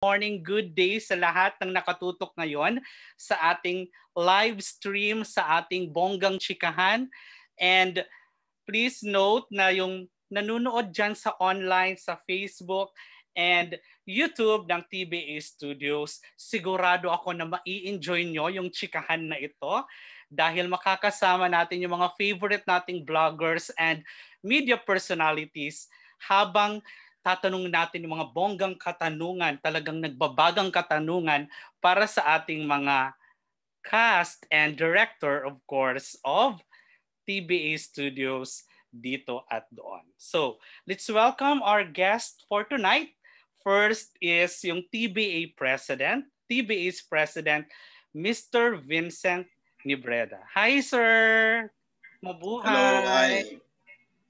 morning, good day sa lahat ng nakatutok ngayon sa ating live stream sa ating bonggang chikahan. And please note na yung nanonood dyan sa online, sa Facebook, and YouTube ng TBA Studios, sigurado ako na mai-enjoy nyo yung chikahan na ito dahil makakasama natin yung mga favorite nating vloggers and media personalities habang tatanungin natin yung mga bonggang katanungan, talagang nagbabagang katanungan para sa ating mga cast and director, of course, of TBA Studios dito at doon. So, let's welcome our guest for tonight. First is yung TBA President, TBA's President, Mr. Vincent Nibreda. Hi, sir! Mabuhay! Hello, hi!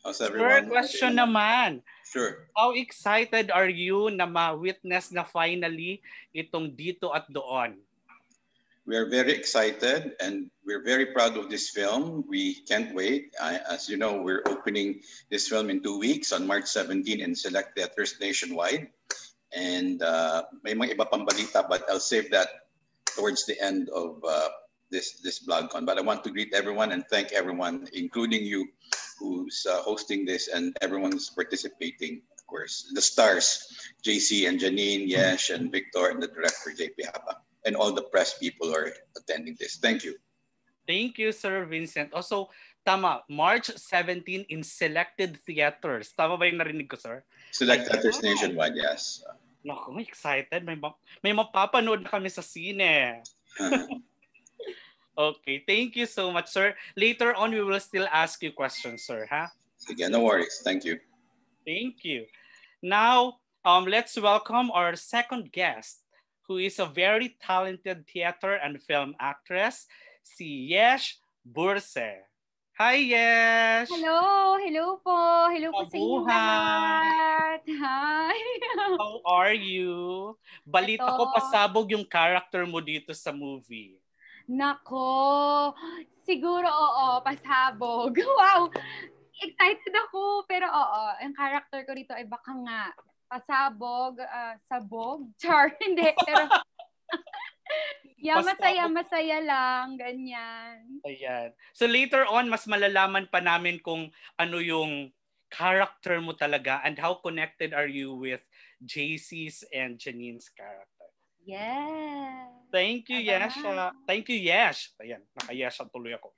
How's everyone? Sir, question naman. Sure. How excited are you na ma-witness na finally itong dito at doon? We are very excited and we're very proud of this film. We can't wait. I, as you know, we're opening this film in two weeks on March 17 in select theaters nationwide. And uh, may mga iba pang balita but I'll save that towards the end of uh, this, this BlogCon. But I want to greet everyone and thank everyone, including you, who's uh, hosting this and everyone's participating, of course. The stars, JC and Janine, Yesh and Victor and the director, JP Haba. And all the press people are attending this. Thank you. Thank you, Sir Vincent. Also, tama, March 17 in selected theaters. Tama ba yung narinig ko, sir? Select theaters nationwide, yes. Naku, excited. May, ma- may mapapanood na kami sa sine. Okay, thank you so much, sir. Later on, we will still ask you questions, sir. Ha? Again, no worries. Thank you. Thank you. Now, um, let's welcome our second guest, who is a very talented theater and film actress, si Yesh Burse. Hi, Yesh! Hello! Hello po! Hello po sa inyo lahat! Hi! How are you? Balita Ito. ko pasabog yung character mo dito sa movie. Nako! Siguro oo, pasabog. Wow! Excited ako, pero oo, ang character ko dito ay baka nga pasabog, ah, sabog, char, hindi, pero yeah, masaya, masaya lang, ganyan. Ayan. So later on, mas malalaman pa namin kung ano yung character mo talaga and how connected are you with JC's and Janine's character. Yes! Thank you. Uh, thank you, Yesh. Ayan, naka-Yesh ang tuloy ako.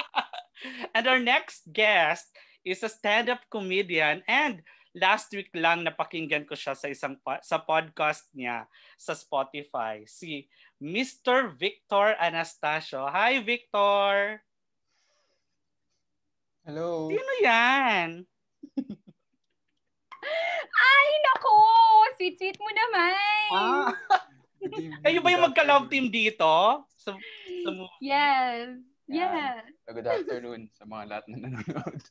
and our next guest is a stand-up comedian and last week lang napakinggan ko siya sa isang sa podcast niya sa Spotify, si Mr. Victor Anastasio. Hi, Victor! Hello. Sino yan? Ay, nako! Sweet-sweet mo naman! Ah, kayo ba yung magka-love team dito? Sa, sa movie? Yes! Yan. Yes! Good afternoon sa mga lahat na nanonood.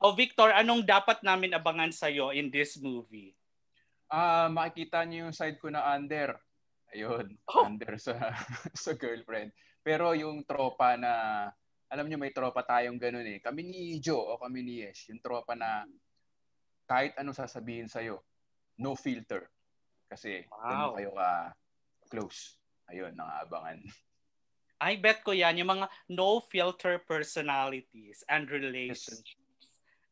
O Victor, anong dapat namin abangan sa'yo in this movie? Ah, makikita niyo yung side ko na under. Ayun, Oh. under sa sa girlfriend. Pero yung tropa na alam niyo may tropa tayong ganun eh. Kami ni Joe o kami ni Yesh, yung tropa na kahit anong sasabihin sa no filter. Kasi Wow. kayo ka close. Ayun, nakaabangan. I bet ko yan, yung mga no filter personalities and relationships.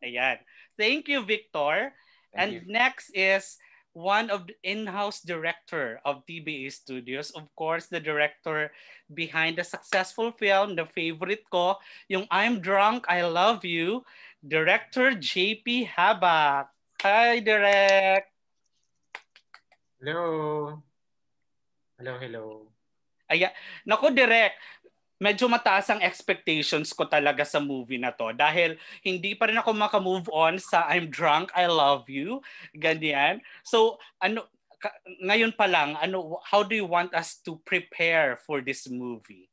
Ayan. Thank you, Victor. Thank and you. next is one of the in-house director of TBA Studios. Of course, the director behind the successful film, the favorite ko, yung I'm Drunk, I Love You, Director JP Habak. Hi, Direct! Hello. Hello, hello. Naku, Direk, medyo mataas ang expectations ko talaga sa movie na to dahil hindi pa rin ako makamove on sa I'm drunk, I love you, ganyan. So, ano, ngayon pa lang, ano, how do you want us to prepare for this movie?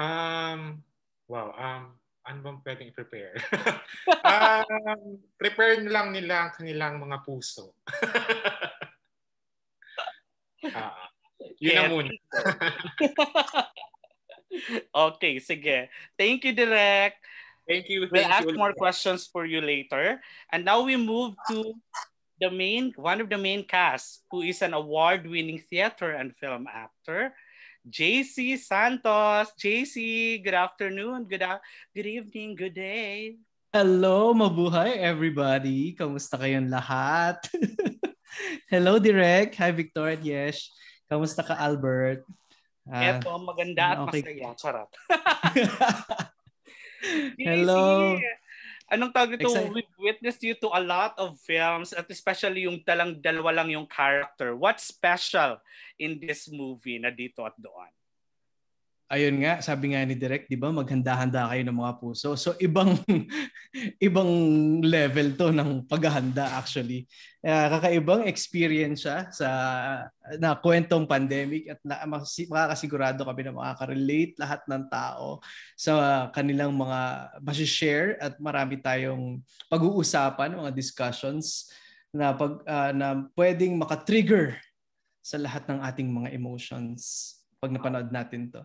Um, wow, um, ano bang pwedeng i-prepare? um, prepare na lang nila ang kanilang mga puso. Ah, yun na Get- muna. okay, sige. Thank you, Direk. Thank you. We'll Thank ask you. more questions for you later. And now we move to the main, one of the main cast, who is an award-winning theater and film actor, JC Santos. JC, good afternoon, good, a- good evening, good day. Hello, mabuhay everybody. Kamusta kayong lahat? Hello, Direk. Hi, Victor at Yesh. Kamusta ka, Albert? Ah, Eto, maganda at okay. masaya. Charot. Hello. Anong tawag ito? Excited. We've witnessed you to a lot of films at especially yung talang dalawa lang yung character. What's special in this movie na dito at doon? Ayun nga, sabi nga ni Direk, 'di ba, maghanda-handa kayo ng mga puso. So ibang ibang level 'to ng paghahanda actually. Uh, kakaibang experience siya sa na kwentong pandemic at na, makakasigurado kami na makaka-relate lahat ng tao sa kanilang mga share at marami tayong pag-uusapan, mga discussions na pag ah, na pwedeng maka-trigger sa lahat ng ating mga emotions pag napanood natin 'to.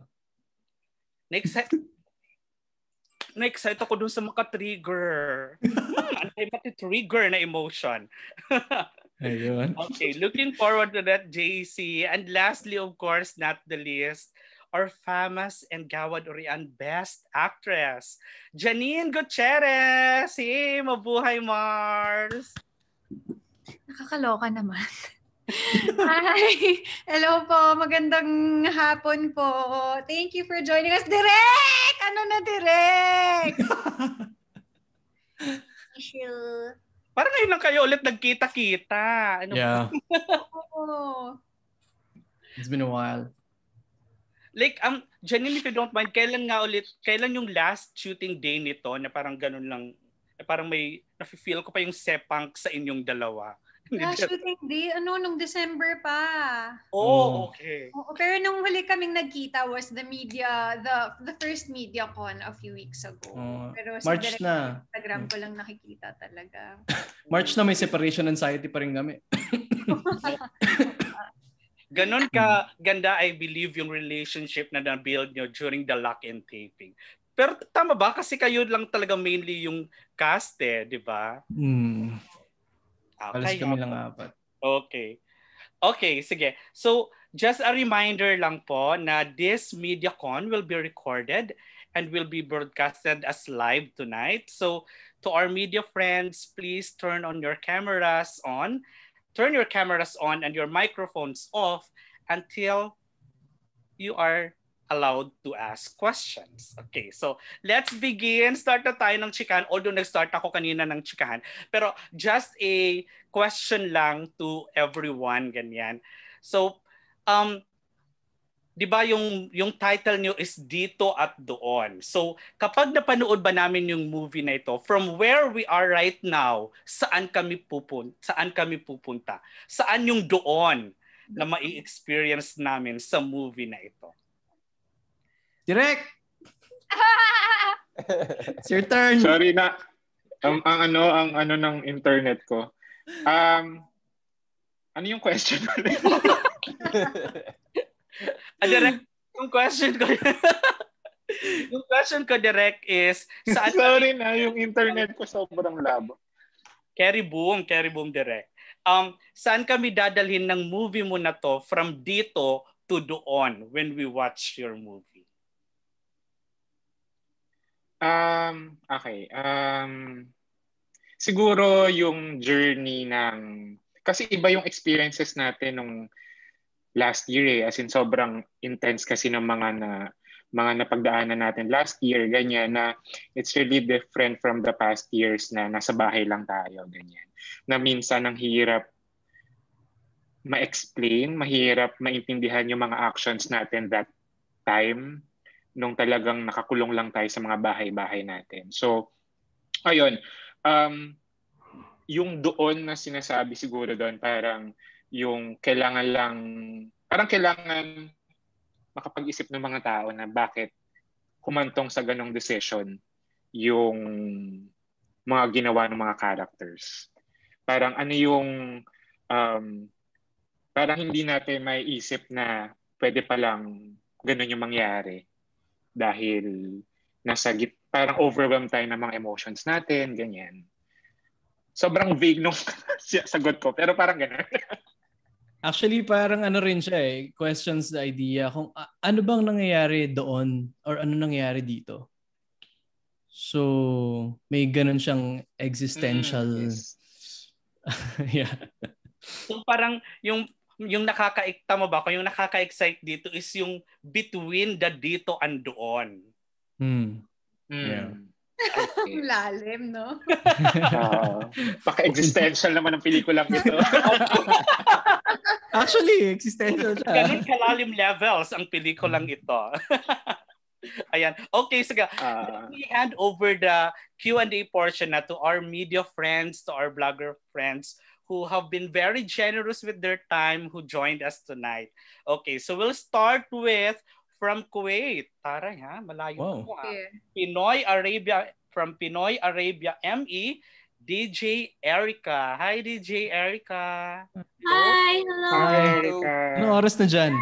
Na-excite, na-excite ako dun sa maka-trigger. Hmm, Ang dami mati-trigger na emotion. Ayun. Okay, looking forward to that, JC. And lastly, of course, not the least, our famous and Gawad Urian Best Actress, Janine Gutierrez. Hey, mabuhay Mars! Nakakaloka naman. Hi! Hello po. Magandang hapon po. Thank you for joining us. Direk! Ano na, Direk? Issue. Parang ngayon lang kayo ulit nagkita-kita. Ano Yeah, it's been a while. Like, um, Janine, if you don't mind, kailan nga ulit, kailan yung last shooting day nito na parang ganun lang, na parang may, nafe-feel ko pa yung sepang sa inyong dalawa. Last shooting day, ano, nung December pa. oh, okay. Oo, pero nung huli kaming nagkita was the media, the the first media con a few weeks ago. Oo. pero sa March na. Instagram ko lang nakikita talaga. March na may separation anxiety pa rin kami. Ganon ka ganda, I believe, yung relationship na na-build nyo during the lock-in taping. Pero tama ba? Kasi kayo lang talaga mainly yung cast eh, di ba? Hmm. Ah, Alas kayo. kami lang apat. Okay. Okay, sige. So, just a reminder lang po na this MediaCon will be recorded and will be broadcasted as live tonight. So, to our media friends, please turn on your cameras on, turn your cameras on and your microphones off until you are allowed to ask questions. Okay, so let's begin. Start na tayo ng chikahan. Although nag-start ako kanina ng chikahan. Pero just a question lang to everyone, ganyan. So, um, di ba yung, yung title niyo is Dito at Doon. So, kapag napanood ba namin yung movie na ito, from where we are right now, saan kami pupunta? Saan kami pupunta? Saan yung doon na mai-experience namin sa movie na ito? Direk! It's your turn. Sorry na. Ang, ang ano, ang ano ng internet ko. Um, ano yung question ulit? Ah, direct, yung question ko, yung question ko direct is, saan Sorry na, yung internet ko sobrang labo. Carry Boom, Carry Boom direct. Um, saan kami dadalhin ng movie mo na to from dito to doon when we watch your movie? Um, okay. Um, siguro yung journey ng... Kasi iba yung experiences natin nung last year eh. As in, sobrang intense kasi ng mga na mga napagdaanan natin last year, ganyan, na it's really different from the past years na nasa bahay lang tayo, ganyan. Na minsan ang hirap ma-explain, mahirap maintindihan yung mga actions natin that time nung talagang nakakulong lang tayo sa mga bahay-bahay natin. So, ayun, um, yung doon na sinasabi siguro doon, parang yung kailangan lang, parang kailangan makapag-isip ng mga tao na bakit kumantong sa ganong decision yung mga ginawa ng mga characters. Parang ano yung um, parang hindi natin may isip na pwede palang ganun yung mangyari dahil nasa git parang overwhelmed tayo ng mga emotions natin, ganyan. Sobrang vague nung sagot ko, pero parang ganun. Actually, parang ano rin siya eh, questions the idea kung uh, ano bang nangyayari doon or ano nangyayari dito. So, may ganun siyang existential... Mm, yes. yeah. So parang yung yung nakakaikta mo ba kung yung nakaka-excite dito is yung between the dito and doon. Hmm. Mm. Yeah. Okay. Lalim, no? uh, Paka-existential naman ang pelikulang ito. Actually, existential siya. Ganun kalalim levels ang pelikulang ito. Ayan. Okay, sige. Uh, we hand over the Q&A portion na to our media friends, to our blogger friends who have been very generous with their time who joined us tonight. Okay, so we'll start with from Kuwait. Taray ha, malayo wow. po ha. Pinoy Arabia, from Pinoy Arabia ME, DJ Erica. Hi, DJ Erica. Hi, hello. Hi, Erica. Ano oras na dyan?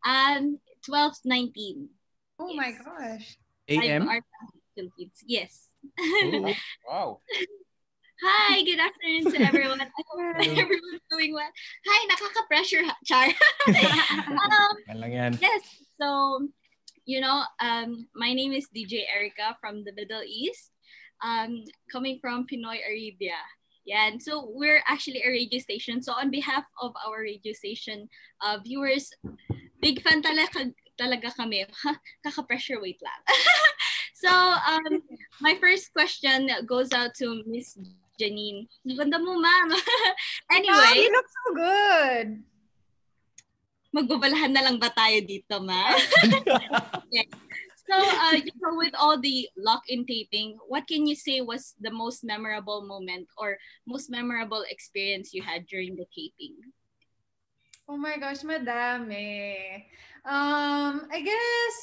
Um, 12.19. Oh yes. my gosh. AM? Philippines. Yes. Oh, wow. Hi, good afternoon to everyone. I hope everyone's doing well. Hi, nakaka-pressure, Char. um, yes, so, you know, um, my name is DJ Erica from the Middle East, um, coming from Pinoy Arabia. Yeah, and so we're actually a radio station. So on behalf of our radio station uh, viewers, big fan talaga, talaga kami. Kaka-pressure, wait lang. so um, my first question goes out to Miss Janine. Ganda mo, ma'am. anyway. Wow, you look so good. Magbabalahan na lang ba tayo dito, ma? okay. So, uh, you know, with all the lock-in taping, what can you say was the most memorable moment or most memorable experience you had during the taping? Oh my gosh, madami. Um, I guess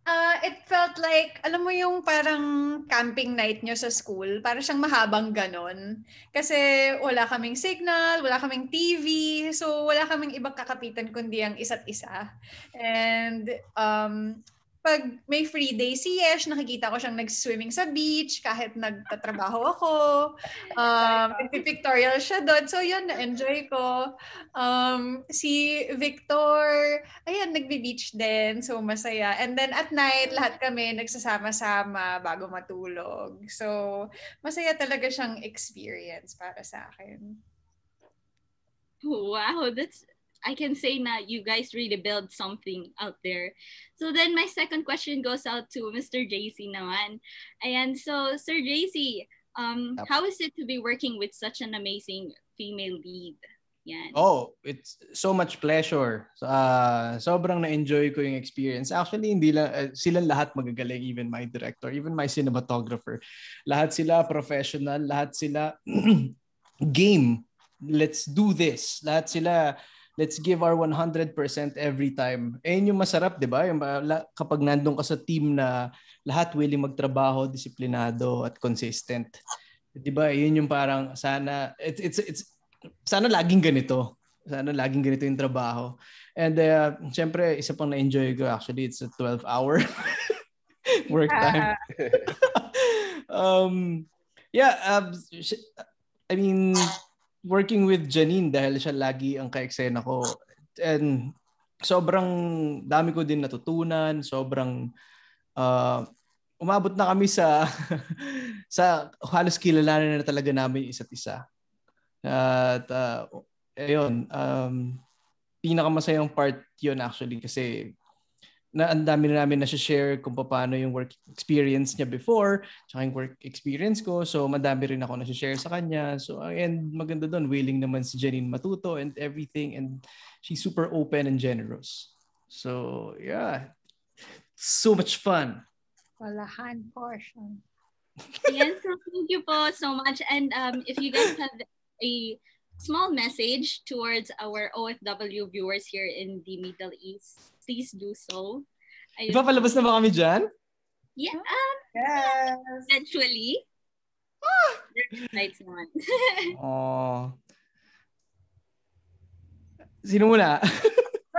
Uh, it felt like, alam mo yung parang camping night nyo sa school, para siyang mahabang ganon. Kasi wala kaming signal, wala kaming TV, so wala kaming ibang kakapitan kundi ang isa't isa. And um, pag may free day si Yesh, nakikita ko siyang nag-swimming sa beach kahit nagtatrabaho ako. Um, pictorial siya doon. So yun, na-enjoy ko. Um, si Victor, ayan, nagbe-beach din. So masaya. And then at night, lahat kami nagsasama-sama bago matulog. So masaya talaga siyang experience para sa akin. Wow, that's I can say na you guys really build something out there. So then my second question goes out to Mr. JC naman. And so Sir JC, um, how is it to be working with such an amazing female lead? Yan. Oh, it's so much pleasure. Uh, sobrang na-enjoy ko yung experience. Actually, hindi lang, uh, silang lahat magagaling, even my director, even my cinematographer. Lahat sila professional, lahat sila game. Let's do this. Lahat sila let's give our 100% every time. Eh yung masarap, 'di ba? Yung kapag nandoon ka sa team na lahat willing magtrabaho, disiplinado at consistent. 'Di ba? Yun yung parang sana it's it's it's sana laging ganito. Sana laging ganito yung trabaho. And uh, syempre, isa pang na-enjoy ko actually, it's a 12-hour work time. um, yeah, uh, I mean, working with Janine dahil siya lagi ang ka-eksena ko. And sobrang dami ko din natutunan, sobrang uh, umabot na kami sa sa halos kilalanan na talaga namin isa't isa. At uh, ayun, um, pinakamasayang part yun actually kasi na ang dami na namin na share kung paano yung work experience niya before, tsaka yung work experience ko. So, madami rin ako na share sa kanya. So, and maganda doon, willing naman si Janine matuto and everything. And she's super open and generous. So, yeah. So much fun. Walahan portion. yes, so thank you po so much. And um, if you guys have a small message towards our OFW viewers here in the Middle East, please do so. Ayun. Ipapalabas na ba kami dyan? Yeah. Um, yes. Eventually. Ah! Nights naman. oh. Sino muna?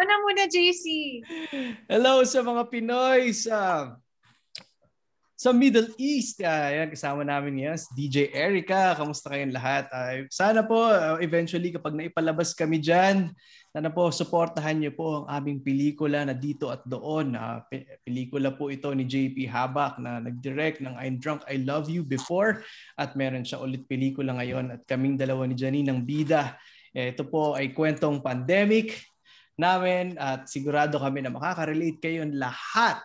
Na muna, JC. Hello sa mga Pinoy sa sa Middle East. Uh, kasama namin ngayon si DJ Erica. Kamusta kayong lahat? Uh, sana po uh, eventually kapag naipalabas kami dyan, sana po suportahan niyo po ang aming pelikula na dito at doon. Uh, pelikula po ito ni JP Habak na nag-direct ng I'm Drunk, I Love You before at meron siya ulit pelikula ngayon at kaming dalawa ni Janine ng Bida. Eh, ito po ay kwentong pandemic namin at sigurado kami na makaka-relate kayo lahat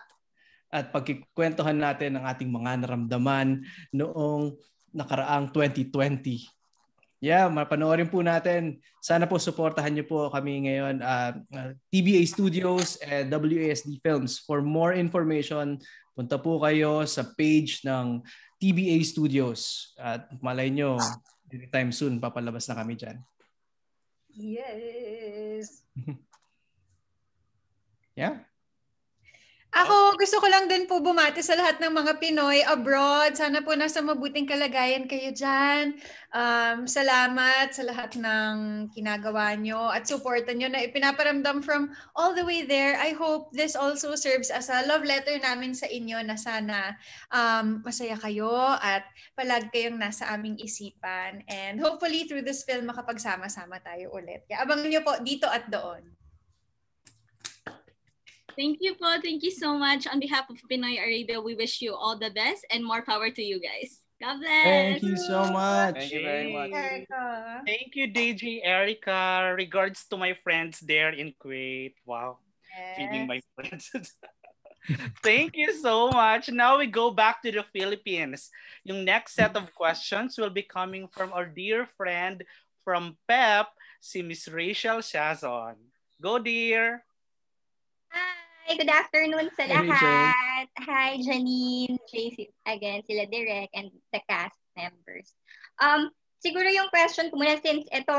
at pagkikwentuhan natin ang ating mga naramdaman noong nakaraang 2020. Yeah, mapanoorin po natin. Sana po suportahan niyo po kami ngayon uh, uh, TBA Studios and WASD Films. For more information, punta po kayo sa page ng TBA Studios. At malay nyo, anytime soon, papalabas na kami dyan. Yes! yeah? Ako, gusto ko lang din po bumati sa lahat ng mga Pinoy abroad. Sana po nasa mabuting kalagayan kayo dyan. Um, salamat sa lahat ng kinagawa nyo at supportan nyo na ipinaparamdam from all the way there. I hope this also serves as a love letter namin sa inyo na sana um, masaya kayo at palag kayong nasa aming isipan. And hopefully through this film makapagsama-sama tayo ulit. Kaya abangan nyo po dito at doon. Thank you po. Thank you so much. On behalf of Pinoy Arabia, we wish you all the best and more power to you guys. God bless. Thank you so much. Thank you very much. Erica. Thank you, DJ Erica. Regards to my friends there in Kuwait. Wow. Yes. Feeding my friends. Thank you so much. Now we go back to the Philippines. Yung next set of questions will be coming from our dear friend from PEP, si Miss Rachel Shazon. Go, dear. Hi, good afternoon sa Hi, lahat. Hi, Janine, JC, again, sila Direk, and the cast members. Um, siguro yung question ko muna since ito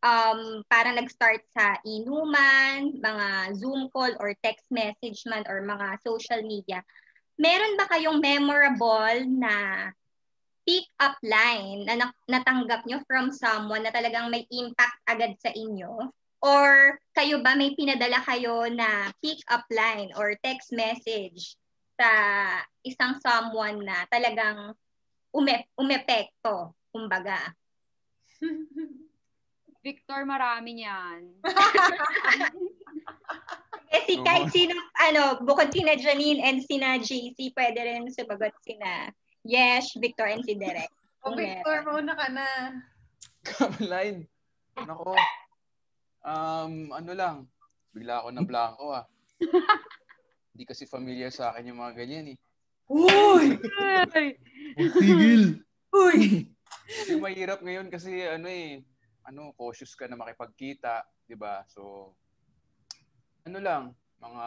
um, parang nag-start sa inuman, mga Zoom call or text message man or mga social media, meron ba kayong memorable na pick-up line na natanggap nyo from someone na talagang may impact agad sa inyo? Or kayo ba may pinadala kayo na pick-up line or text message sa isang someone na talagang ume umepekto, kumbaga? Victor, marami niyan. Kasi kahit sino, ano, bukod sina Janine and sina JC, pwede rin sumagot sina Yesh, Victor, and si Derek. Oh, Victor, mauna ka na. Line. Nako. Um, ano lang, bigla ako na blanco ah. Hindi kasi familiar sa akin yung mga ganyan eh. Uy! Tigil! Uy! Yung mahirap ngayon kasi ano eh, ano, cautious ka na makipagkita, 'di ba? So ano lang, mga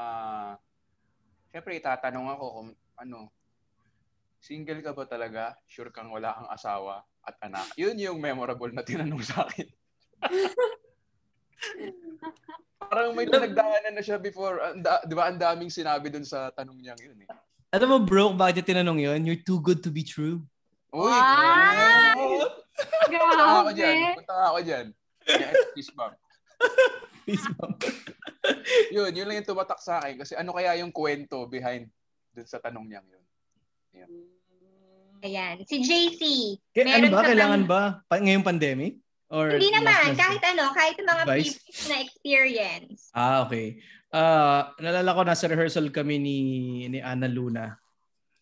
Siyempre itatanong ako kung ano, single ka ba talaga? Sure kang wala kang asawa at anak? Yun yung memorable na tinanong sa akin. Parang may pinagdaanan na siya before. Anda, di ba, ang daming sinabi dun sa tanong niyang yun eh. Alam mo bro, bakit niya tinanong yun? You're too good to be true. Uy! Wow! Punta ako dyan. Grabe. Punta ako dyan. Peace bomb. Peace bomb. Yun, yun lang yung tumatak sa akin. Kasi ano kaya yung kwento behind dun sa tanong niyang yun. Ayan. Si JC. Kaya, ano meron ba? ka Kailangan ba? Pa, ngayong pandemic? Or Hindi naman. Kahit ano, kahit mga Advice? previous na experience. Ah, okay. Ah, nalala ko nasa rehearsal kami ni ni Ana Luna.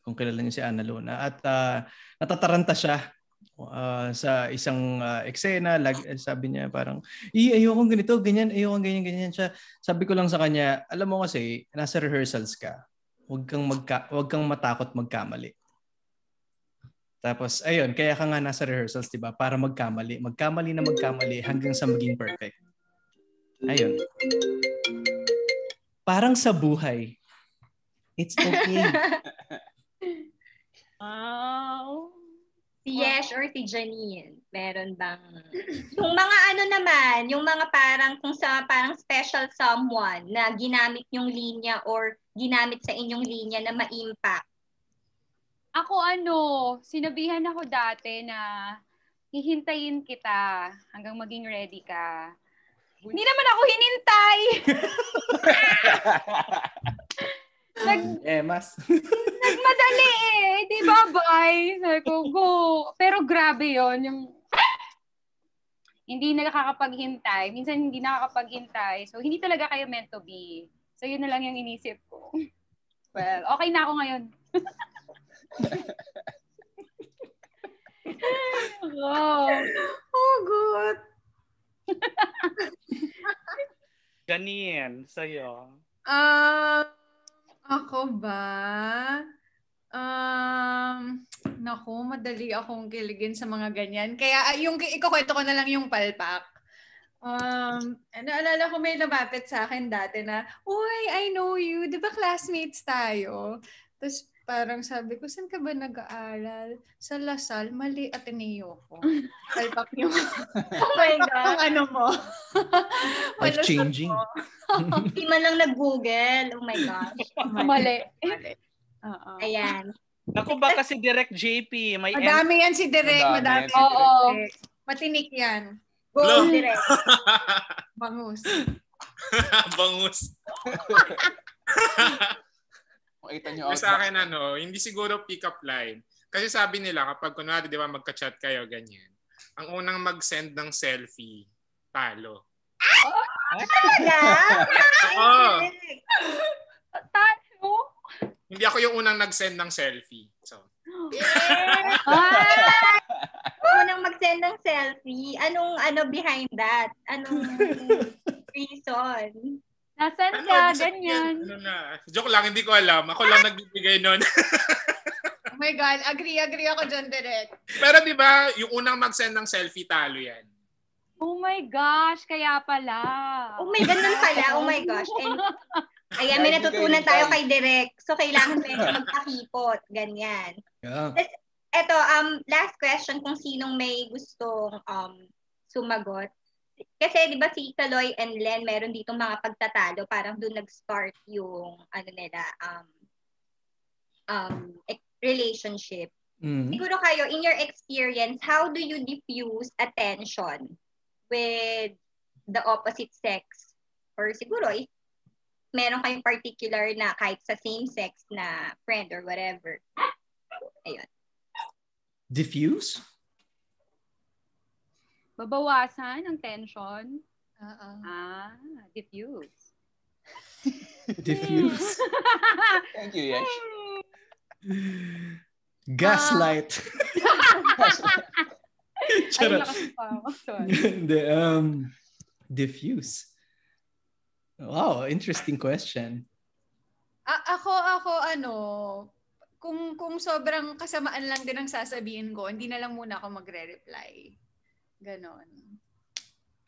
Kung kilala niyo si Ana Luna at ah, natataranta siya ah, sa isang ah, eksena, lag, sabi niya parang, "I ayoko ganito, ganyan, ayoko ganyan, ganyan." Siya, sabi ko lang sa kanya, "Alam mo kasi, nasa rehearsals ka. Huwag kang magka, huwag kang matakot magkamali." Tapos, ayun, kaya ka nga nasa rehearsals, di ba? Para magkamali. Magkamali na magkamali hanggang sa maging perfect. Ayun. Parang sa buhay. It's okay. Wow. Si Yesh or si Janine, meron bang yung mga ano naman, yung mga parang kung sa parang special someone na ginamit yung linya or ginamit sa inyong linya na ma-impact. Ako ano, sinabihan ako dati na hihintayin kita hanggang maging ready ka. Hindi naman ako hinintay. Nag, Eh, mas. nagmadali eh. Di ba, bye? Sabi ko, go. Pero grabe yon yung hindi nakakapaghintay. Minsan hindi nakakapaghintay. So, hindi talaga kayo meant to be. So, yun na lang yung inisip ko. Well, okay na ako ngayon. wow. Oh, good. Janine, sa'yo. Ah, ako ba? Um, naku, madali akong kiligin sa mga ganyan. Kaya ah, yung ikukwento ko na lang yung palpak. Um, naalala ko may lumapit sa akin dati na, Uy, I know you. Di ba classmates tayo? Tapos parang sabi ko, saan ka ba nag-aaral? Sa Lasal, mali Ateneo ko. Palpak yung, Oh my ang God. ano mo. Life-changing. mo. Hindi man lang nag-google. Oh my gosh. Mali. Mali. Oo. Ayan. Ako ba kasi direct JP, may M- Madami yan si Direk, Madami madami. yan si Oo. Direk. Matinik yan. Go, Hello. direct. Bangus. Bangus. Makita nyo Yung out. sa akin ano, hindi siguro pick-up line. Kasi sabi nila kapag kunwari, di ba, magka-chat kayo, ganyan. Ang unang mag-send ng selfie, talo. Talaga? Oo. Talo? Hindi ako yung unang nag-send ng selfie. So, Ah, Unang mag-send ng selfie. Anong ano behind that? Anong reason? Nasan ano, ka? sabihin, Ganyan. Ano na, joke lang, hindi ko alam. Ako lang nagbibigay nun. Oh my God, agree, agree ako dyan, Direk. Pero di ba, yung unang mag-send ng selfie, talo yan. Oh my gosh, kaya pala. Oh my ganun pala. Oh my gosh. And, ayan, may natutunan tayo kay Direk. So, kailangan medyo magpakipot. Ganyan. Yeah. Eto, um, last question kung sinong may gustong um, sumagot. Kasi di ba si Kaloy and Len, meron dito mga pagtatalo, parang doon nag-start yung ano nila, um, um, relationship. Mm. Siguro kayo, in your experience, how do you diffuse attention with the opposite sex? Or siguro, if meron kayong particular na kahit sa same sex na friend or whatever. Ayun. Diffuse? Babawasan ang tension. Oo. Ah, diffuse. Diffuse? Thank you, Yesh. Gaslight. Ay, Charot. lakas pa ako. Sorry. Hindi, um, diffuse. Wow, interesting question. A- ako, ako, ano, kung, kung sobrang kasamaan lang din ang sasabihin ko, hindi na lang muna ako magre-reply. Ganon.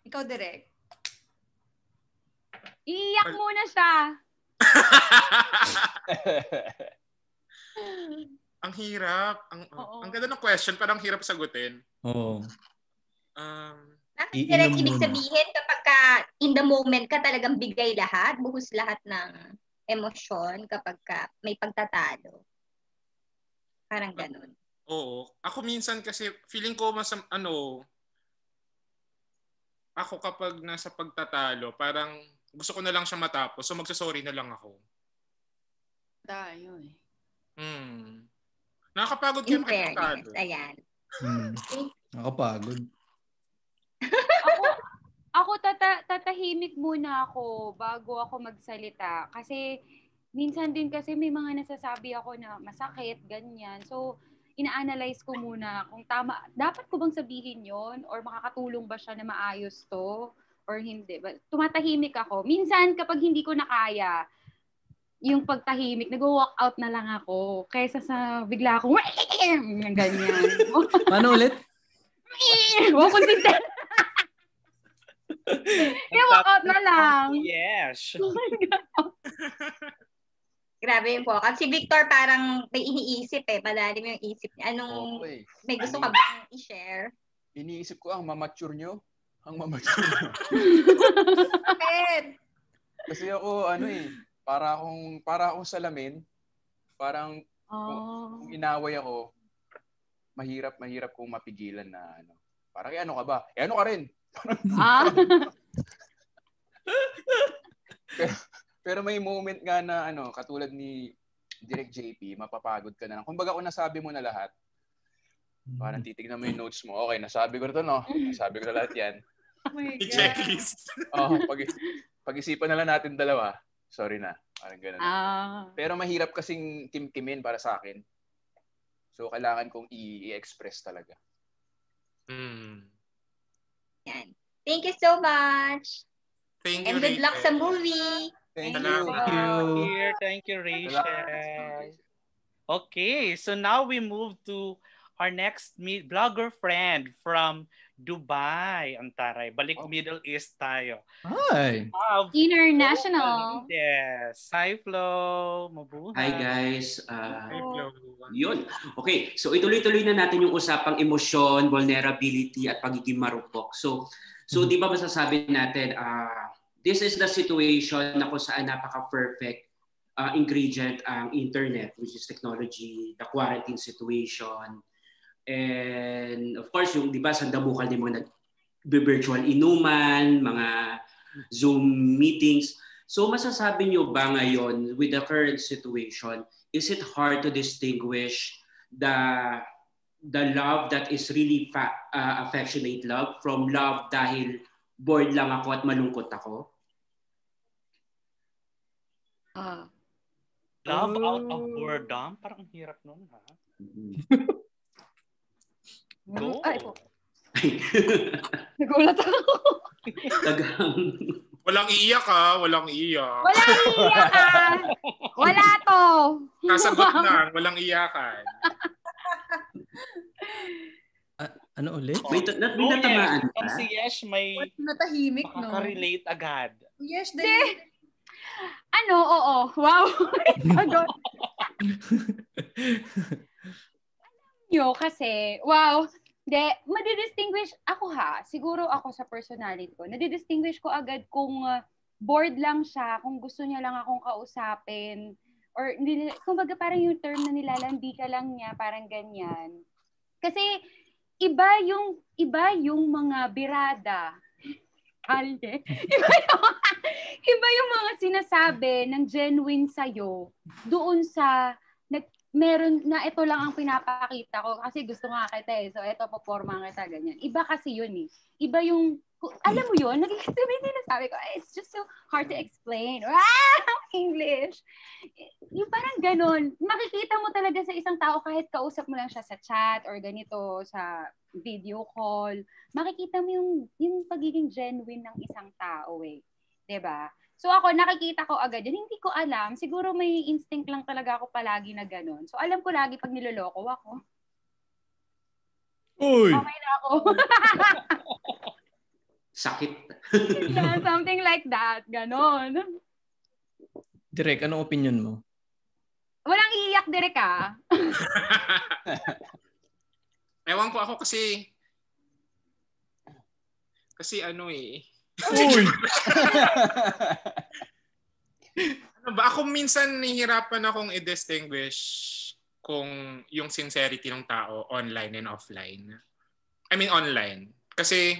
Ikaw, Direk. Iiyak muna siya. ang hirap. Ang, Oo. ang ganda ng question, parang hirap sagutin. Oh. Um, Bakit Iinom direct ibig muna. sabihin kapag ka in the moment ka talagang bigay lahat, buhos lahat ng emosyon kapag ka may pagtatalo. Parang ganun. Oo. Ako minsan kasi feeling ko mas ano ako kapag nasa pagtatalo, parang gusto ko na lang siya matapos. So magsasorry na lang ako. Tayo eh. Hmm. Nakakapagod kayo In fairness. makipagtalo. Ayan. Hmm. Nakapagod. ako, ako tata, tatahimik muna ako bago ako magsalita. Kasi minsan din kasi may mga nasasabi ako na masakit, ganyan. So, ina-analyze ko muna kung tama, dapat ko bang sabihin yon or makakatulong ba siya na maayos to or hindi. But, tumatahimik ako. Minsan kapag hindi ko na kaya, yung pagtahimik, nag-walk out na lang ako. Kaysa sa bigla akong ganyan. Paano ulit? Wow, consistent. Kaya walk out na lang. Yes. Grabe yun po. Kasi si Victor parang may iniisip eh. Malalim yung isip niya. Anong Okay. may gusto ka bang i-share? Iniisip ko ang mamature nyo. Ang mamature nyo. Bakit? Kasi ako, ano eh, para akong, para akong salamin. Parang Oh. kung inaway ako, mahirap, mahirap kong mapigilan na ano. Parang, eh, ano ka ba? Eh, ano ka rin? Ah. Pero may moment nga na ano, katulad ni Direct JP, mapapagod ka na lang. Kumbaga kung nasabi mo na lahat, parang titignan mo yung notes mo. Okay, nasabi ko na to, no? Nasabi ko na lahat yan. Oh my God. I-checklist. Oh, pag, pag-isipan na lang natin dalawa. Sorry na. Parang ganun. Ah. Pero mahirap kasing kimkimin para sa akin. So, kailangan kong i-express talaga. Mm. Yan. Thank you so much. Thank you, And good luck Rachel. sa movie. Thank you. Thank you. Here, thank you, Rachel. Okay, so now we move to our next meet blogger friend from Dubai. Ang taray. Balik Middle East tayo. Hi. Wow. International. Yes. Hi, Flo. Mabuhay. Hi guys. Ah, Hi, Flo. yun. Okay, so ituloy-tuloy na natin yung usapang emosyon, vulnerability at pagiging marupok. So so di ba masasabi natin ah this is the situation na kung saan napaka-perfect ah, ingredient ang internet which is technology, the quarantine situation. And of course, yung di ba sa damukal din mga nag virtual inuman, mga Zoom meetings. So masasabi nyo ba ngayon with the current situation, is it hard to distinguish the the love that is really fa- uh, affectionate love from love dahil bored lang ako at malungkot ako? Ah. Love out of boredom? Parang ang hirap nun, ha? Go. Ay, po. Nagulat ako. Tagang Walang iiyak ha. Walang iiyak. Wala iiyak ah. Wala to. Kasagot lang. Walang iyakan. Ano ulit? may, ta- na- may Oh, natamaan yes. Si Yesh may Natahimik, no? makaka-relate agad. Yes, dahil Ano, oo. Wow. Sagot. Yo, kasi, wow. De, madidistinguish ako ha. Siguro ako sa personality ko. Nadidistinguish ko agad kung uh, bored lang siya, kung gusto niya lang akong kausapin. Or, hindi, kumbaga parang yung term na nilalandi ka lang niya, parang ganyan. Kasi, iba yung, iba yung mga birada. Kalye. Iba yung, iba yung mga sinasabi ng genuine sa'yo doon sa nag, meron na ito lang ang pinapakita ko kasi gusto nga kita eh. So, ito, paporma kita, ganyan. Iba kasi yun eh. Iba yung, alam mo yun, nagkikita may sinasabi ko, "Ay, it's just so hard to explain. Ah, English. Yung parang ganun. Makikita mo talaga sa isang tao kahit kausap mo lang siya sa chat or ganito, sa video call. Makikita mo yung, yung pagiging genuine ng isang tao eh. ba? So ako, nakikita ko agad yun. Hindi ko alam. Siguro may instinct lang talaga ako palagi na ganun. So alam ko lagi pag niloloko ako. Uy! Okay na ako. Sakit. yeah, something like that. Ganon. Direk, anong opinion mo? Walang iiyak direk ah. Ewan ko ako kasi kasi ano eh. Uy! Ano ba? Ako minsan nahihirapan akong i-distinguish kung yung sincerity ng tao online and offline. I mean online. Kasi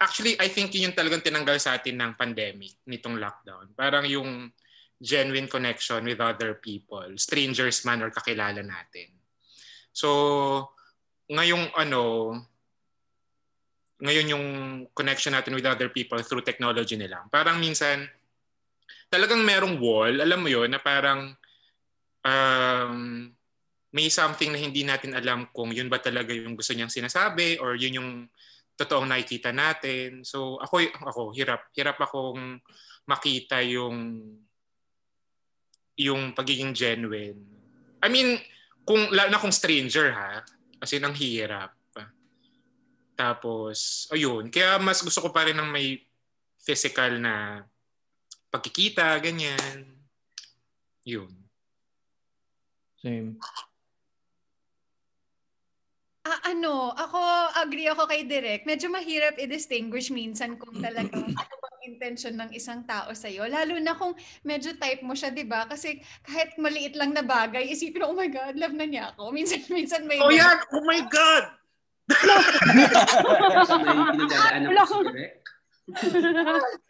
actually I think yun yung talagang tinanggal sa atin ng pandemic, nitong lockdown. Parang yung genuine connection with other people, strangers man or kakilala natin. So, ngayong ano, ngayon yung connection natin with other people through technology nila. Parang minsan, talagang merong wall, alam mo yon na parang um, may something na hindi natin alam kung yun ba talaga yung gusto niyang sinasabi or yun yung totoong nakikita natin. So ako, ako hirap. Hirap akong makita yung yung pagiging genuine. I mean, kung lalo na kung stranger ha, kasi nang hirap. Tapos, ayun. Kaya mas gusto ko pa rin ng may physical na pagkikita, ganyan. Yun. Same. Ah, ano, ako, agree ako kay Direk. Medyo mahirap i-distinguish minsan kung talagang ano bang intention ng isang tao sa'yo. Lalo na kung medyo type mo siya, di ba? Kasi kahit maliit lang na bagay, isipin mo, oh my God, love na niya ako. Minsan, minsan may... Oh yan! Oh my God! May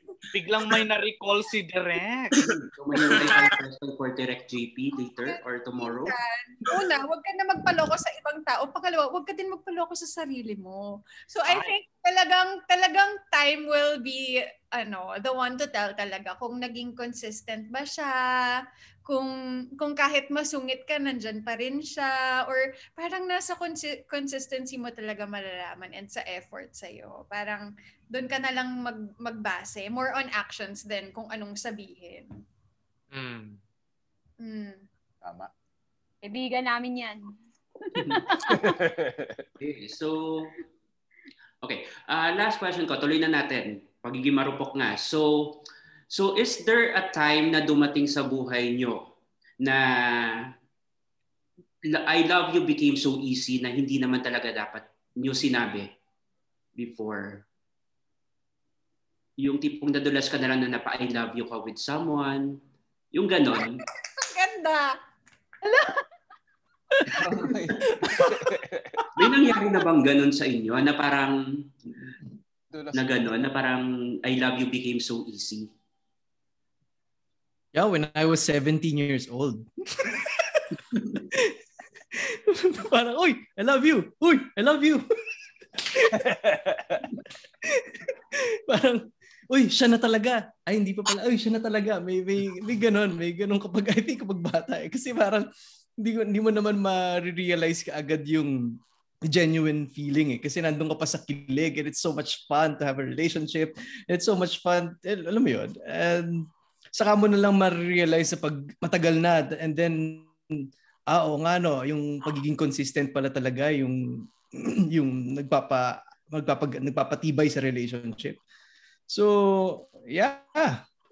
Direk. Biglang may na-recall si Direk. So may question for Direct JP later or tomorrow? Una, huwag ka na magpaloko sa ibang tao. Pangalawa, huwag ka din magpaloko sa sarili mo. So I think talagang talagang time will be ano, the one to tell talaga kung naging consistent ba siya, kung kung kahit masungit ka nandyan pa rin siya or parang nasa consi- consistency mo talaga malalaman and sa effort sa iyo. Parang doon ka na lang mag magbase, more on actions din kung anong sabihin. Mm. Mm. Tama. Kaibigan namin yan. Okay, so Okay, uh, last question ko, tuloy na natin. Pagiging marupok nga. So So is there a time na dumating sa buhay nyo na I love you became so easy na hindi naman talaga dapat nyo sinabi before? Yung tipong nadulas ka na lang na napa I love you ka with someone. Yung ganon. Ganda. May nangyari na bang ganon sa inyo na parang na ganon, na parang I love you became so easy? Yeah, when I was 17 years old. Parang, uy, I love you. Uy, I love you. Parang, uy, siya na talaga. Ay, hindi pa pala. Uy, siya na talaga. May, may, may ganon. May ganon kapag, I think kapag bata eh. Kasi parang, hindi, hindi mo naman ma-realize ka agad yung genuine feeling eh. Kasi nandun ka pa sa kilig and it's so much fun to have a relationship. It's so much fun. Eh, alam mo yun? And saka mo na lang ma-realize sa pag matagal na and then ah oo nga no yung pagiging consistent pala talaga yung yung nagpapa magpapag nagpapatibay sa relationship so yeah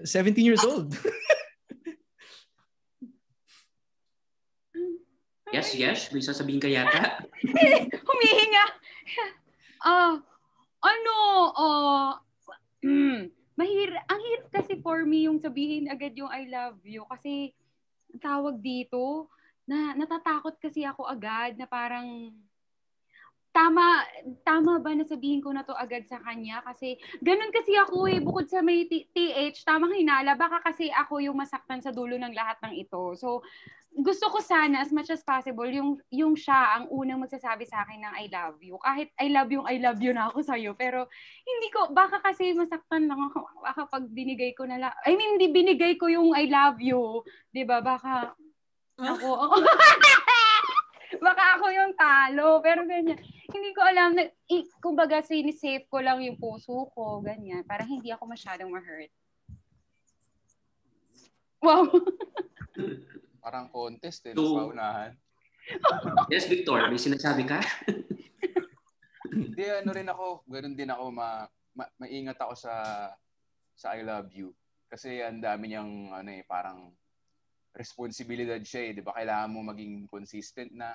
17 years old Yes, yes. May sasabihin ka yata. Humihinga. Ah, ano, oh, mm, mahir ang hirap kasi for me yung sabihin agad yung I love you kasi tawag dito na natatakot kasi ako agad na parang tama tama ba na sabihin ko na to agad sa kanya? Kasi ganun kasi ako eh bukod sa may TH tamang hinala baka kasi ako yung masaktan sa dulo ng lahat ng ito. So gusto ko sana as much as possible yung yung siya ang unang magsasabi sa akin ng I love you. Kahit I love you, I love you na ako sa iyo, pero hindi ko baka kasi masaktan lang ako baka pag binigay ko na lang. I mean, hindi binigay ko yung I love you, 'di ba? Baka ako ako baka ako yung talo, pero ganyan. Hindi ko alam na i, kumbaga sinisave ko lang yung puso ko, ganyan, para hindi ako masyadong ma-hurt. Wow. Parang contest eh, So- paunahan. Yes, Victor. May sinasabi ka? Hindi, ano rin ako, ganun din ako, ma, ma, maingat ako sa sa I love you. Kasi ang dami niyang, ano eh, parang responsibilidad siya eh, di ba? Kailangan mo maging consistent na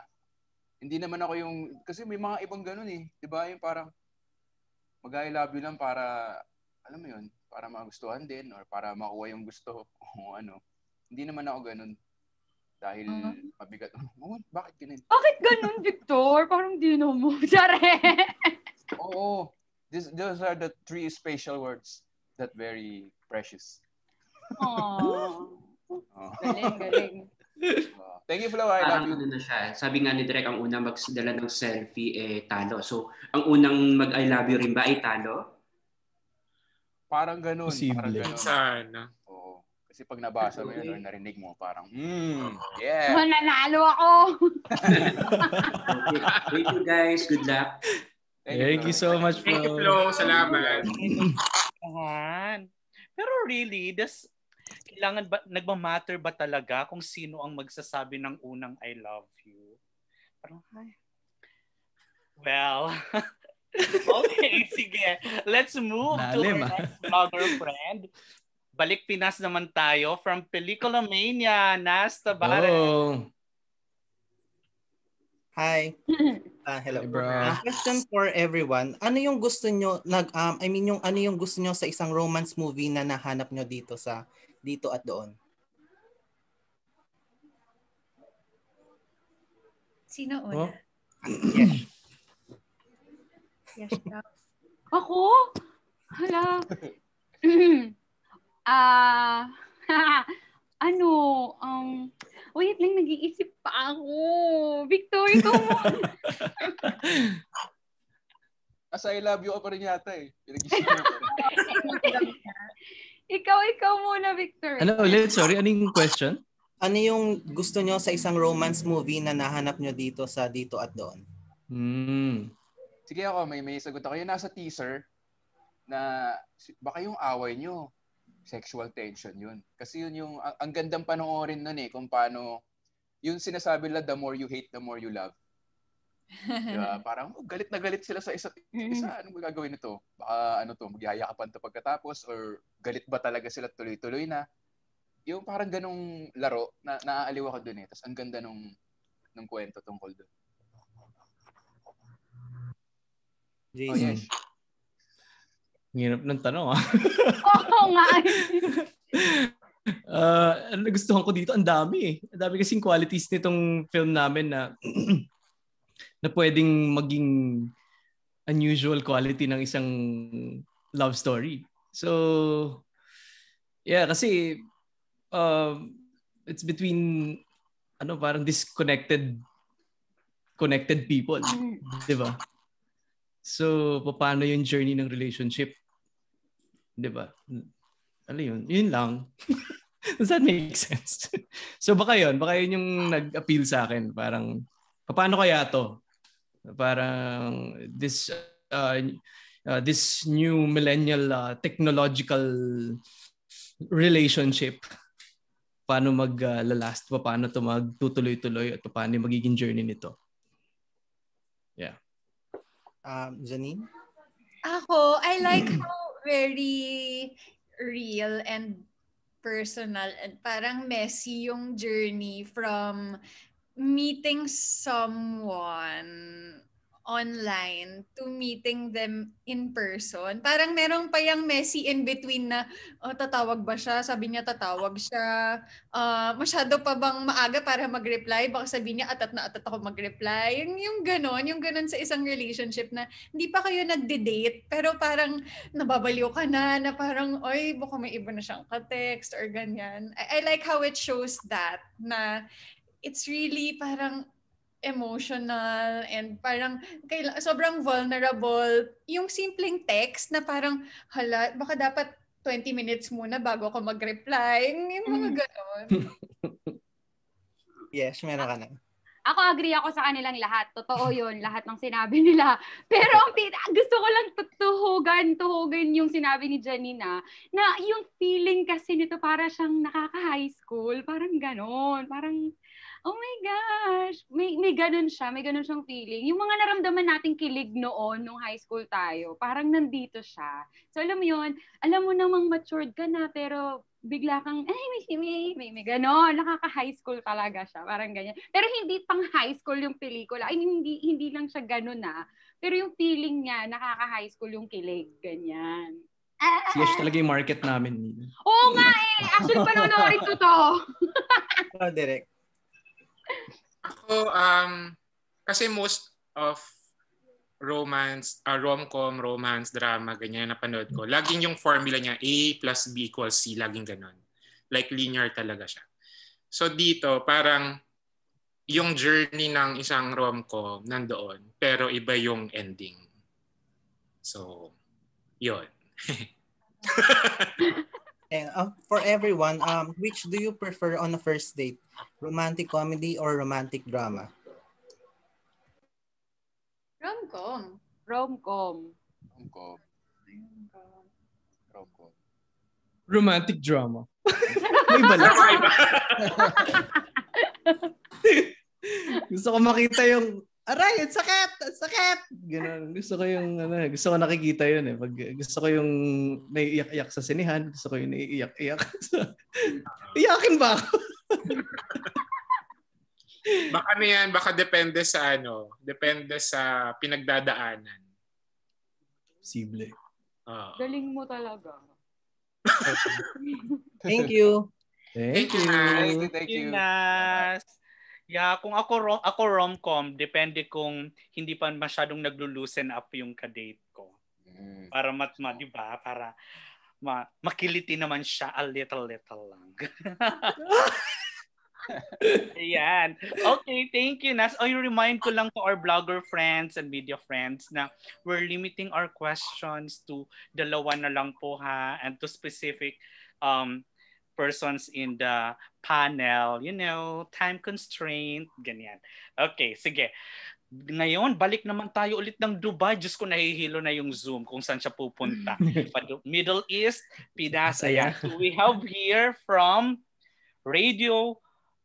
hindi naman ako yung, kasi may mga ibang ganun eh, di ba? Yung parang mag-I love you lang para, alam mo yun, para magustuhan din or para makuha yung gusto o ano. Hindi naman ako ganun. Dahil Ah. mabigat. Oh, bakit ganun? Bakit ganun, Victor? Parang di na mo. Tsare. Oo. This, those are the three special words that very precious. Aww. Oh. Galing, galing. Oh. Thank you, Flo. I love you. ano na siya. Sabi nga ni Direk, ang unang magdala ng selfie, eh, talo. So, ang unang mag-I love you rin ba ay talo? Parang ganun. Posible. Parang ganun. Minsan. Kasi pag nabasa mo yun or narinig mo, parang, hmm, yeah. Mananalo ako. Okay. Thank you guys. Good luck. Thank you so much, Thank you, Flo. Flo. Salamat. Pero really, this, kailangan ba, nagmamatter ba talaga kung sino ang magsasabi ng unang I love you? Parang, ay. Well, okay, sige. Let's move to Lalim, our ah. next vlogger friend. Balik Pinas naman tayo from Pelikula Mania, Nasta Barret. Oh. Hi. Ah, hello. Hey, bro. Ah, question for everyone. Ano yung gusto nyo nag um, I mean yung ano yung gusto nyo sa isang romance movie na nahanap nyo dito sa dito at doon? Sino una? Oh. Yes. Yes. Ako? Hala. Ah, ano, um, wait lang, nag-iisip pa ako. Victor, ikaw muna. Asa I love you ka pa rin yata eh. Mo ikaw, ikaw muna, Victor. Ano ulit? Sorry, ano yung question? Ano yung gusto nyo sa isang romance movie na nahanap nyo dito sa dito at doon? Hmm. Sige ako, may may sagot ako. Yung nasa teaser na baka yung away nyo, sexual tension yun. Kasi yun yung, ang, ang gandang panoorin nun eh, kung paano, yung sinasabi nila, the more you hate, the more you love. Diba? Parang oh, galit na galit sila sa isa't isa. Anong gagawin nito? Baka ano to, magyayakapan to pagkatapos or galit ba talaga sila tuloy-tuloy na? Yung parang ganong laro na naaaliw ako dun eh. Tapos ang ganda nung nung kwento tungkol dun. Jason. Oh, yes. Ang Hirap ng tanong ah. Oo nga. Ah, ang nagustuhan ko dito, ang dami eh. Ang dami kasing qualities nitong film namin na na pwedeng maging unusual quality ng isang love story. So, yeah, kasi um, it's between ano parang disconnected connected people, 'di ba? So, paano yung journey ng relationship? 'Di ba? Ano yun? Yun lang. Does that make sense? so baka yun, baka yun yung nag-appeal sa akin. Parang, paano kaya to? Parang this uh, uh, this new millennial uh, technological relationship paano mag-lalast pa paano to magtutuloy-tuloy at paano yung magiging journey nito. Yeah. Um, Janine? Ako, I like how very real and personal and parang messy yung journey from meeting someone online to meeting them in person. Parang meron pa yung messy in between na, oh, tatawag ba siya? Sabi niya tatawag siya. Ah, masyado pa bang maaga para mag-reply? Baka sabi niya atat na atat ako mag-reply. Yung, yung ganon, yung ganon sa isang relationship na hindi pa kayo nagde-date, pero parang nababaliw ka na, na parang, oy, baka may iba na siyang ka-text or ganyan. I, I like how it shows that, na it's really parang emotional and parang kaila, sobrang vulnerable. Yung simpleng text na parang, hala, baka dapat 20 minutes muna bago ako mag-reply. Yung, mga ganon. Yes, meron ka na. Ako agree ako sa kanilang lahat. Totoo yun, lahat ng sinabi nila. Pero ang gusto ko lang tutuhugan, tuhugan yung sinabi ni Janina na yung feeling kasi nito para siyang nakaka-high school. Parang ganon. Parang, oh my gosh, may, may ganon siya, may ganon siyang feeling. Yung mga naramdaman nating kilig noon, nung high school tayo, parang nandito siya. So alam mo yun, alam mo namang matured ka na, pero bigla kang, ay, may, may, may, may ganon, nakaka-high school talaga siya, parang ganyan. Pero hindi pang high school yung pelikula, ay, hindi, hindi lang siya ganon na, pero yung feeling niya, nakaka-high school yung kilig, ganyan. Yes, talaga yung market namin. Oo nga eh, actually panonoorin ko to. Oh, direct. Ako, um, kasi most of romance, uh, rom-com, romance, drama, ganyan na napanood ko. Laging yung formula niya, A plus B equals C, laging ganon. Like linear talaga siya. So dito, parang yung journey ng isang rom-com nandoon, pero iba yung ending. So, yun. And uh, for everyone, um, which do you prefer on a first date? Romantic comedy or romantic drama? Rom-com. Rom-com. Rom-com. Rom-com. Romantic drama. May bala. Gusto ko makita yung Aray, ang sakit! Ang sakit! Ganun. Gusto ko yung, ano, gusto ko nakikita yun eh. Pag, gusto ko yung naiiyak-iyak sa sinihan. Gusto ko yung naiiyak-iyak. sa- Iyakin ba ako? baka ano yan, baka depende sa ano, depende sa pinagdadaanan. Posible. Oo. Galing mo talaga. Thank you. Thank you. Thank you, thank Yun you. na. Yeah, kung ako rom ako rom-com, depende kung hindi pa masyadong naglo-loosen up yung kadate ko. Mm. Para matma, 'di ba? Para ma makiliti naman siya a little little lang. Ayan. Okay, thank you, Nas. I remind ko lang to our blogger friends and media friends na we're limiting our questions to dalawa na lang po ha and to specific um, persons in the panel. You know, time constraint, ganyan. Okay, sige. Ngayon, balik naman tayo ulit ng Dubai. Diyos ko, nahihilo na yung Zoom kung saan siya pupunta. Middle East, Pinas, ayan. So we have here from Radio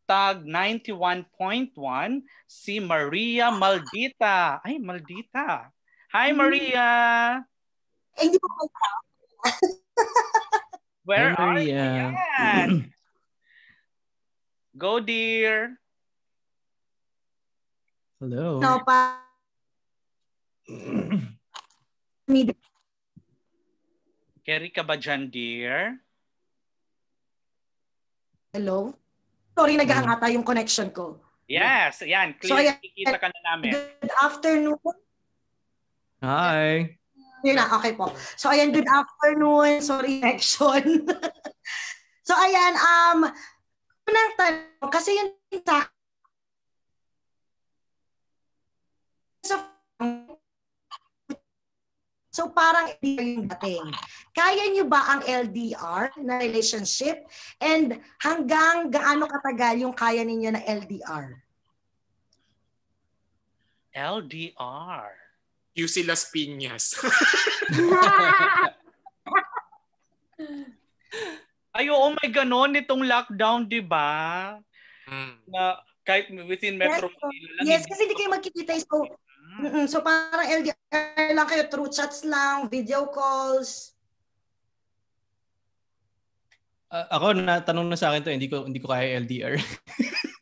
Tag 91.1 si Maria Maldita. Ay, Maldita. Hi, Maria. Eh, hindi kayo. Where Hi, are you? Maria. Ayan. Go, dear. Hello. No, pa. Carry ka ba dyan, dear? Hello? Sorry, nag-aangata yung connection ko. Yes, ayan. So, Clear, ayan. kikita ka na namin. Good afternoon. Hi. Yun na, okay po. So, ayan, good afternoon. Sorry, connection. so, ayan, um, unang tanong, kasi yun sa so, so parang yung dating. Kaya niyo ba ang LDR na relationship? And hanggang gaano katagal yung kaya ninyo na LDR? LDR. QC Las Piñas. Ay, oo, may ganon itong lockdown, di ba? Mm. Na kahit within Metro Yes, Manila lang. Yes, kasi hindi kayo magkikita. So, mm-mm, so parang LDR lang kayo, through chats lang, video calls. Ah, ako na tanong na sa akin to, hindi ko hindi ko kaya LDR.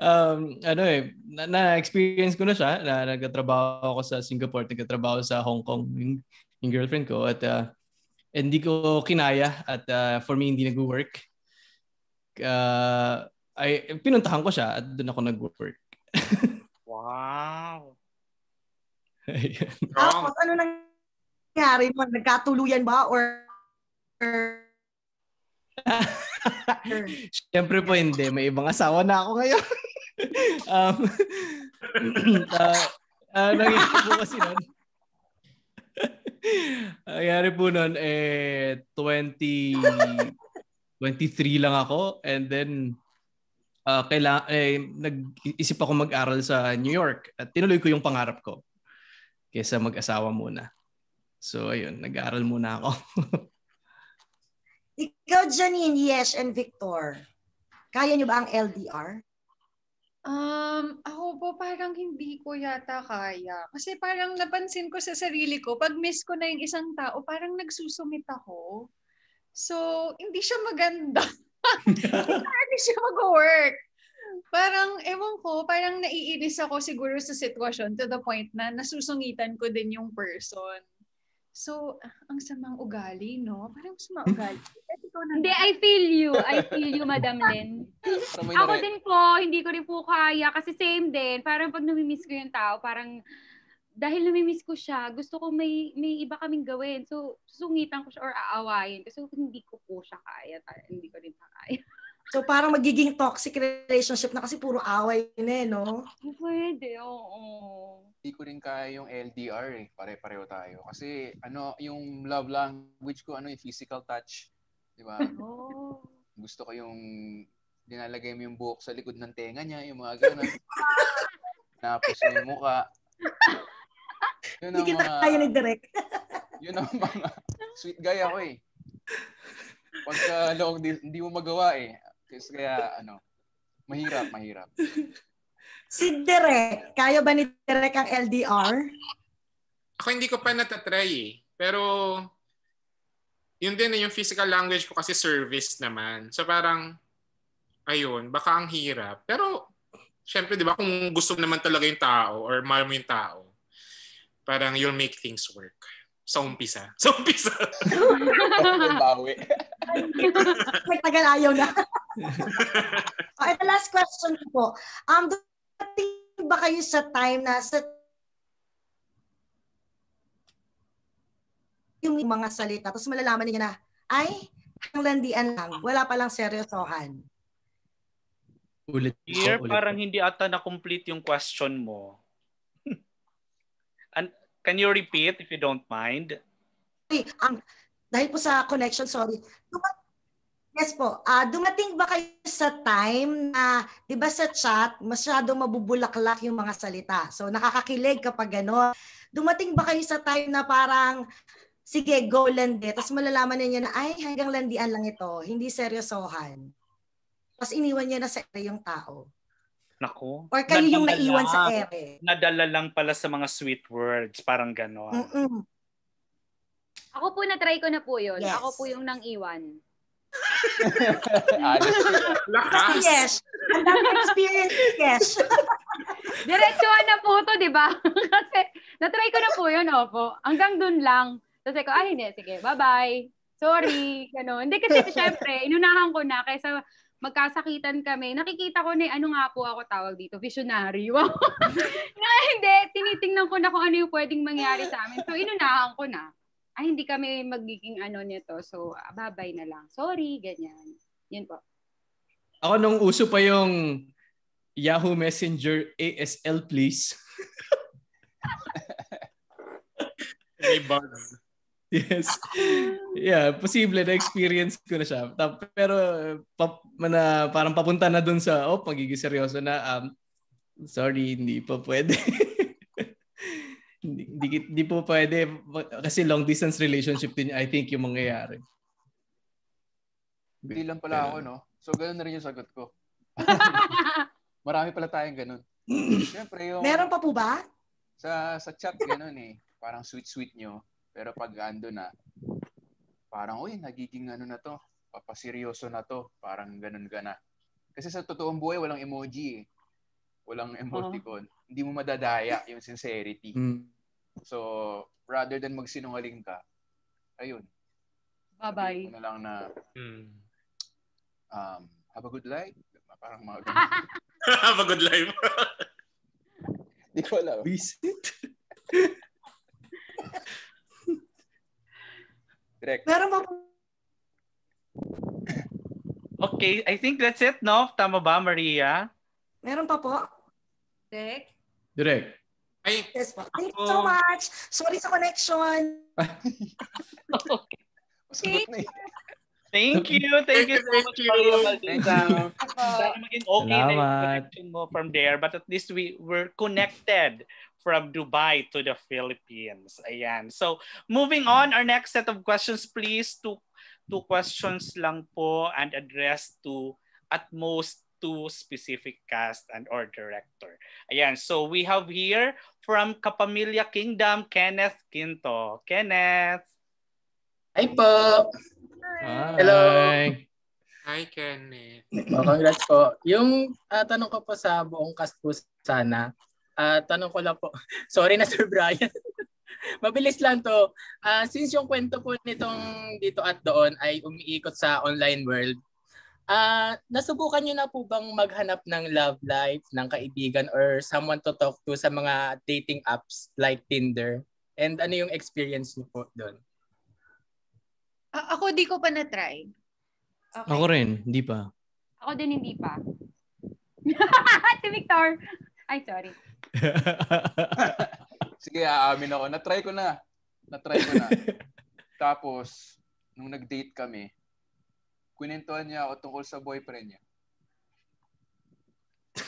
um, ano eh, na, na-experience ko na siya, na nagtatrabaho ako sa Singapore, nagtatrabaho sa Hong Kong yung, yung girlfriend ko at uh, hindi ko kinaya at uh, for me hindi nag-work. Uh, ay pinuntahan ko siya at doon ako nag-work. Wow. Ayun. Tapos ano nangyari mo? Nagkatuluyan ba or, or Siyempre po hindi. May ibang asawa na ako ngayon. um, uh, uh, nangyari po kasi nun. nangyari po nun, eh, 20, 23 lang ako. And then, uh, kaila, eh, nag-isip ako mag-aral sa New York. At tinuloy ko yung pangarap ko. Kesa mag-asawa muna. So, ayun, nag-aaral muna ako. ikaw, Janine, Yes, and Victor, kaya niyo ba ang LDR? Um, ako po parang hindi ko yata kaya. Kasi parang napansin ko sa sarili ko, pag miss ko na yung isang tao, parang nagsusumit ako. So, hindi siya maganda. hindi siya mag-work. Parang, ewan ko, parang naiinis ako siguro sa sitwasyon to the point na nasusungitan ko din yung person. So, ang samang ugali, no? Parang samang ugali. Hindi. I feel you. I feel you, Madam may Ako din po, hindi ko rin po kaya. Kasi same din. Parang pag namimiss ko yung tao, parang dahil namimiss ko siya, gusto ko may may iba kaming gawin. So, susungitan ko siya or aawayin. Kasi hindi ko po siya kaya. Hindi ko rin siya kaya. So parang magiging toxic relationship na kasi puro away na eh, no? Pwede, oo. Hindi ko rin kaya yung LDR eh. Pare-pareho tayo. Kasi ano, yung love language ko, ano yung physical touch. Di ba? Oh. Gusto ko yung dinalagay mo yung buhok sa likod ng tenga niya, yung mga ganun. Tapos yung mukha. Yun Hindi kita mga, kaya ni Direk. yun ang mga sweet guy ako eh. Pagka long di- hindi mo magawa eh. Kasi kaya ano, mahirap, mahirap. Si Direk, kaya ba ni Direk ang LDR? Ako hindi ko pa natatry eh. Pero yun din eh, yung physical language ko kasi service naman. So parang, ayun, baka ang hirap. Pero, syempre, di ba, kung gusto naman talaga yung tao or mahal mo yung tao, parang you'll make things work. Sa umpisa. Sa umpisa. Bawi. May tagal ayaw na. okay, the last question ko po. Um, dating ba kayo sa time na sa yung mga salita, tapos malalaman niya na, ay, hanglandian lang, wala palang seryosohan. Ulit. Here, ulit. parang hindi ata na-complete yung question mo. And can you repeat if you don't mind? Okay, ang dahil po sa connection, sorry. Yes po. Ah, dumating ba kayo sa time na, 'di ba sa chat, masyadong mabubulaklak yung mga salita. So nakakakilig kapag gano'n. Dumating ba kayo sa time na parang sige, go landi. Tapos malalaman niya na, ay, hanggang landian lang ito. Hindi seryosohan. Tapos iniwan niya na sa ere yung tao. Nako. Or kayo yung naiwan sa ere. Nadala lang pala sa mga sweet words. Parang gano'n. Mm-mm. Ako po na-try ko na po yun. Yes. Ako po yung nang iwan. Lakas. Yes. Ang dami experience, yes. Diretsuhan na po to, di ba? Kasi na-try ko na po yun, opo. Hanggang dun lang. Tapos ko, ay hindi, sige, bye-bye. Sorry, gano'n. Hindi kasi syempre, inunahan ko na kaysa magkasakitan kami. Nakikita ko na ano nga po ako tawag dito, visionary. Wow. na hindi, tinitingnan ko na kung ano yung pwedeng mangyari sa amin. So inunahan ko na. Ay, hindi kami magiging ano nito. So, ah, bye-bye na lang. Sorry, ganyan. Yun po. Ako nung uso pa yung Yahoo Messenger ASL please. May buzz. Yes. Yeah, posible na experience ko na siya. Tap- Pero pa, na, parang papunta na dun sa oh, magiging seryoso na um sorry, hindi pa pwede. hindi, hindi, hindi po pwede kasi long distance relationship din I think yung mangyayari. Hindi lang pala ako, no? So, ganun na rin yung sagot ko. Marami pala tayong ganun. Siyempre, yung... Meron pa po ba? Sa, sa chat, ganun eh. Parang sweet-sweet nyo. Pero pag ando na, parang, uy, nagiging ano na to. Papaseryoso na to. Parang ganun ka na. Kasi sa totoong buhay, walang emoji eh. Walang emoticon. Hindi mo madadaya yung sincerity. Mm. So, rather than magsinungaling ka, ayun, Bye-bye. na lang na, Hmm. um, have a good life. Parang mga Have a good life. Di ko alam. Visit. Direct. Meron pa po. Okay, I think that's it, no? Tama ba, Maria? Meron pa po. Direk? Direct. Ay, Yes po. Thank you so much. Sorry sa connection. Sagot na eh. Thank you. Thank you so much, Maria Valdeza. Sana maging okay na yung Salamat. connection mo from there. But at least we were connected from Dubai to the Philippines. Ayan. So, moving on, our next set of questions, please. Two, two questions lang po and addressed to at most two specific cast and or director. Ayan. So, we have here from Kapamilya Kingdom, Kenneth Quinto. Kenneth. Hi po. Hello. Hi. hi, Kenneth. Oh, congrats po. Yung ah, tanong ko po sa buong cast po sana, ah, tanong ko lang po, sorry na Sir Brian. Mabilis lang to. Ah, since yung kwento po nitong dito at doon ay umiikot sa online world, ah, nasubukan niyo na po bang maghanap ng love life, ng kaibigan or someone to talk to sa mga dating apps like Tinder? And ano yung experience niyo po doon? A- ako di ko pa na-try. Okay. Ako rin, hindi pa. Ako din hindi pa. si Victor. Ay, sorry. Sige, aamin ako. Na-try ko na. Na-try ko na. Tapos, nung nag-date kami, kwinentuhan niya ako tungkol sa boyfriend niya.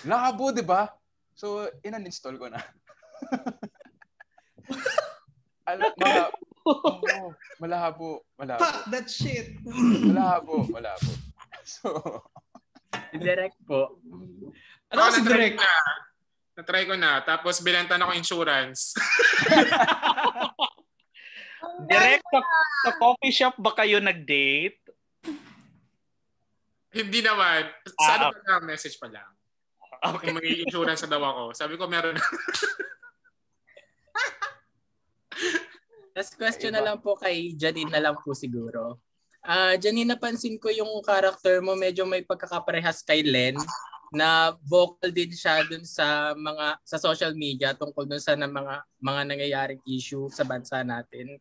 Nakabo, di ba? So, in-uninstall ko na. Al- mala- Oo, malabo, malabo. that shit. Malabo, malabo. So, Direct po. Ano Ako, si ko na. Na-try ko na. Tapos binenta na ko insurance. Direct sa, sa coffee shop ba kayo nag-date? Hindi naman. Sa Ah, ano pa lang, message pa lang. Okay. Kung may insurance daw ako. Sabi ko meron na. Last question na lang po kay Janine na lang po siguro. Ah, Janine, napansin ko yung character mo medyo may pagkakaparehas kay Len na vocal din siya dun sa mga sa social media tungkol dun sa na mga mga nangyayaring issue sa bansa natin.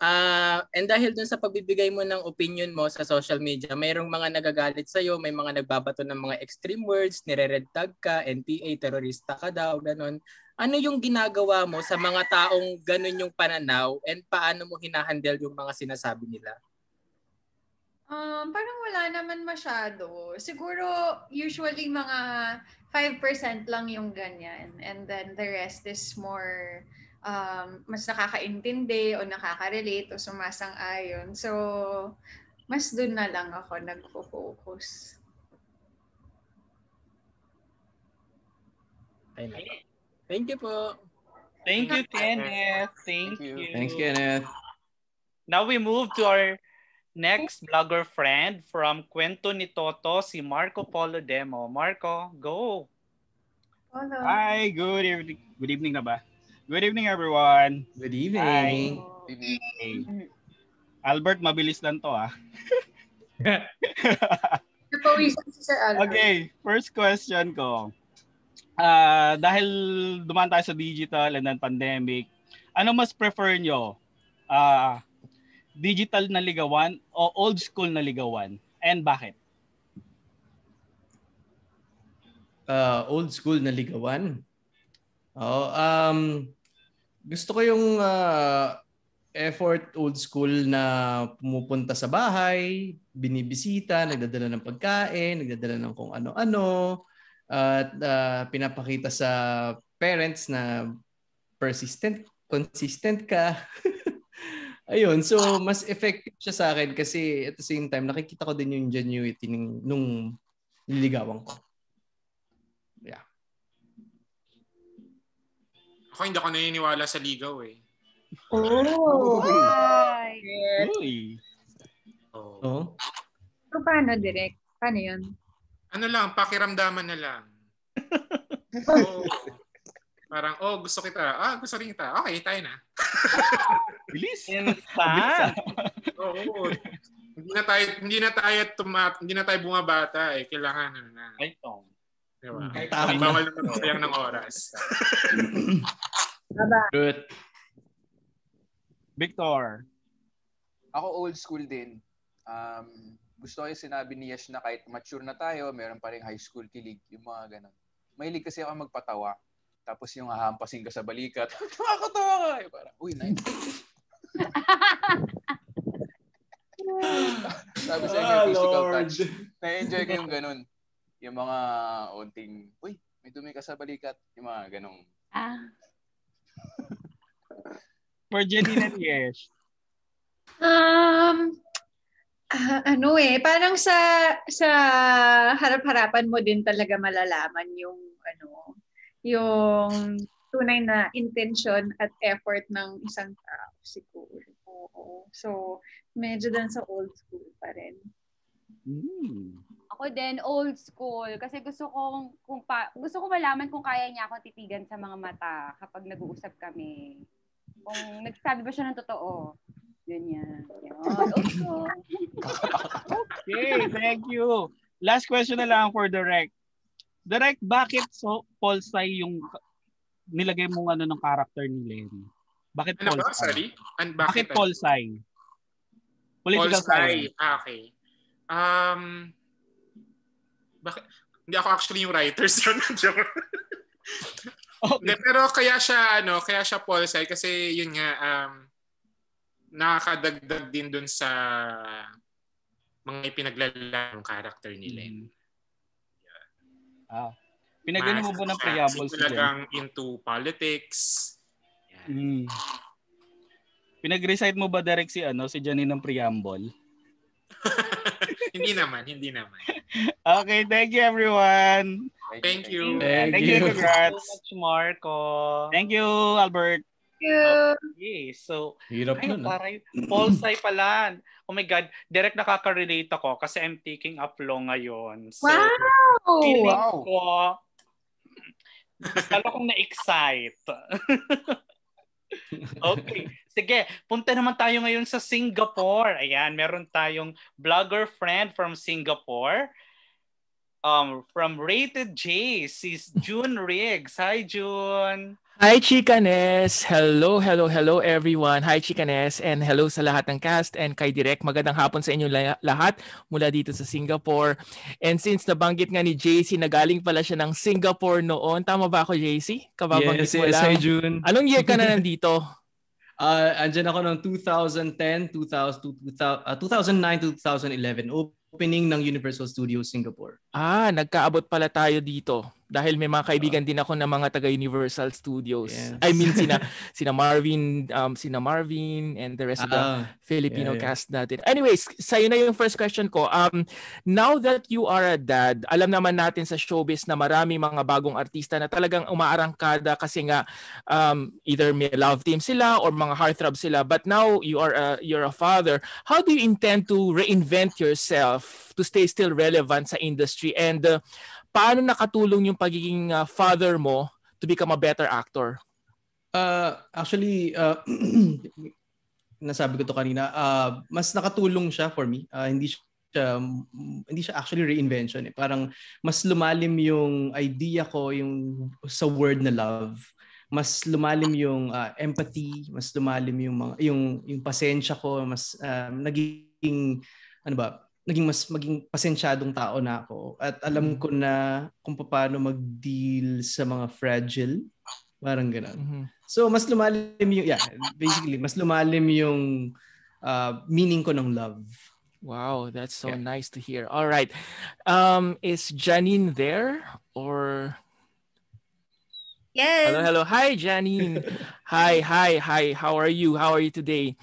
Ah, and dahil dun sa pagbibigay mo ng opinion mo sa social media, mayroong mga nagagalit sa iyo, may mga nagbabato ng mga extreme words, nire-red tag ka, NPA, terorista ka daw, ganun. Ano yung ginagawa mo sa mga taong ganun yung pananaw and paano mo hinahandle yung mga sinasabi nila? Um, parang wala naman masyado. Siguro, usually mga 5% lang yung ganyan. And then the rest is more um, mas nakakaintindi o nakaka-relate o sumasang-ayon. So, mas dun na lang ako nagfo-focus. Thank you po. Thank you, Kenneth. Thank, you. Thanks, Kenneth. Now we move to our next blogger friend from Kwento ni Toto, si Marco Polo Demo. Marco, go. Hello. Hi, good evening. Good evening na ba? Good evening everyone. Good evening. Hi. Albert, mabilis lang to ah. Napawisan si Sir Albert. Okay, first question ko. Ah, dahil dumaan tayo sa digital and then pandemic, ano mas prefer nyo? Ah, digital na ligawan o old school na ligawan? And bakit? uh, old school na ligawan. Oo, um, gusto ko yung uh, effort old school na pumupunta sa bahay, binibisita, nagdadala ng pagkain, nagdadala ng kung ano-ano, at uh, pinapakita sa parents na persistent, consistent ka. Ayun, so mas effective siya sa akin kasi at the same time nakikita ko din yung genuinity ng nung niligawan ko. Ako hindi ako naniniwala sa ligaw eh. Oh! Hi! Uy. Oh. Oh. So, paano, direct? Paano yun? Ano lang, pakiramdaman na lang. Oo. Parang, oh, gusto kita. Ah, gusto rin kita. Okay, tayo na. Bilis. Instant. Oo. hindi na tayo hindi na tayo tumat hindi na tayo bumabata eh. Kailangan ano na. Ay, oh. Di ba? Ay. Bawal na magsayang ng oras. Good. Victor. Ako old school din. Um, gusto ko yung sinabi ni Yesh na kahit mature na tayo, meron pa rin high school kilig, yung mga ganun. Mahilig kasi ako magpatawa. Tapos yung hahampasin ka sa balikat, nakakatawa ka. Eh, parang, uy, nice. Sabi sa inyo, Ah, physical Lord. touch. Na-enjoy ko yung ganun. Yung mga unting, uy, may dumi ka sa balikat. Yung mga ganong. Ah. For Janine and Yesh. Um, ah, ano eh, parang sa sa harap-harapan mo din talaga malalaman yung ano, yung tunay na intention at effort ng isang tao siguro. Oo. So, medyo dun sa old school pa rin. Hmm. Ako din, old school. Kasi gusto ko, kung pa, gusto ko malaman kung kaya niya ako titigan sa mga mata kapag nag-uusap kami. Kung nagsabi ba siya ng totoo. Ganyan. School. Okay, thank you. Last question na lang for Direct. Direct, bakit so Polsay yung nilagay mong ano ng character ni Lenny? Bakit Ano ba? Polsay? Sorry? An Bakit bakit? Polsay? Political Polsay. Ah, okay. Um, bakit? Hindi ako actually yung writer. So, joke. Hindi, pero kaya siya ano, kaya siya Polsay kasi yun nga um nakakadagdag din dun sa mga ipinaglalalang character ni Len. Ah. Pinagano mo ba ng kasi si talagang into politics. Mm. Pinag-recite mo ba direct si ano si Janine ng preamble? hindi naman, hindi naman. Okay, thank you everyone. Thank you. Thank, Thank you. you. Congrats. much, Marco. Thank you, Albert. Okay, so, Hirap ay, nun. ah. taray, Polsay pala. Oh my God, direct nakaka-relate ako kasi I'm taking up law ngayon. So, Wow! feeling Wow. ko, lalo akong na-excite. okay, sige, punta naman tayo ngayon sa Singapore. Ayan, meron tayong blogger friend from Singapore. Um, from Rated J, si June Riggs. Hi, June. Hi, Chikanes! Hello, hello, hello everyone. Hi, Chikanes, and hello sa lahat ng cast and kay Direk. Magandang hapon sa inyo lahat mula dito sa Singapore. And since nabanggit nga ni JC, nagaling pala siya ng Singapore noon. Tama ba ako, JC? Kababanggit yes, mo yes, lang. Hi, June. Anong year ka na nandito? uh, andyan ako ng 2010, 2000, 2000, uh, 2009, 2011. Opening ng Universal Studios Singapore. Ah, nagkaabot pala tayo dito dahil may mga kaibigan din ako ng mga taga Universal Studios. Yes. I mean sina sina Marvin, um sina Marvin and the rest of the ah, Filipino yeah, yeah. cast natin. Anyways, sa'yo na yung first question ko. Um now that you are a dad, alam naman natin sa showbiz na marami mga bagong artista na talagang umaarangkada kasi nga um either may love team sila or mga heartthrob sila. But now you are a, you're a father. How do you intend to reinvent yourself to stay still relevant sa industry and uh, paano nakatulong yung pagiging uh, father mo to become a better actor? Uh, actually, uh, nasabi ko to kanina, uh, mas nakatulong siya for me. Uh, hindi siya hindi siya actually reinvention eh. Parang mas lumalim yung idea ko yung sa word na love. Mas lumalim yung uh, empathy, mas lumalim yung mga yung yung pasensya ko, mas uh, naging ano ba, naging mas maging pasensyadong tao na ako at alam mm. ko na kung paano mag-deal sa mga fragile parang gano'n. Mm-hmm. So mas lumalim yung yeah, basically mas lumalim yung uh, meaning ko ng love. Wow, that's so yeah. nice to hear. All right. Um is Janine there or Yes. Hello, hello. Hi, Janine. hi, hi, hi. How are you? How are you today?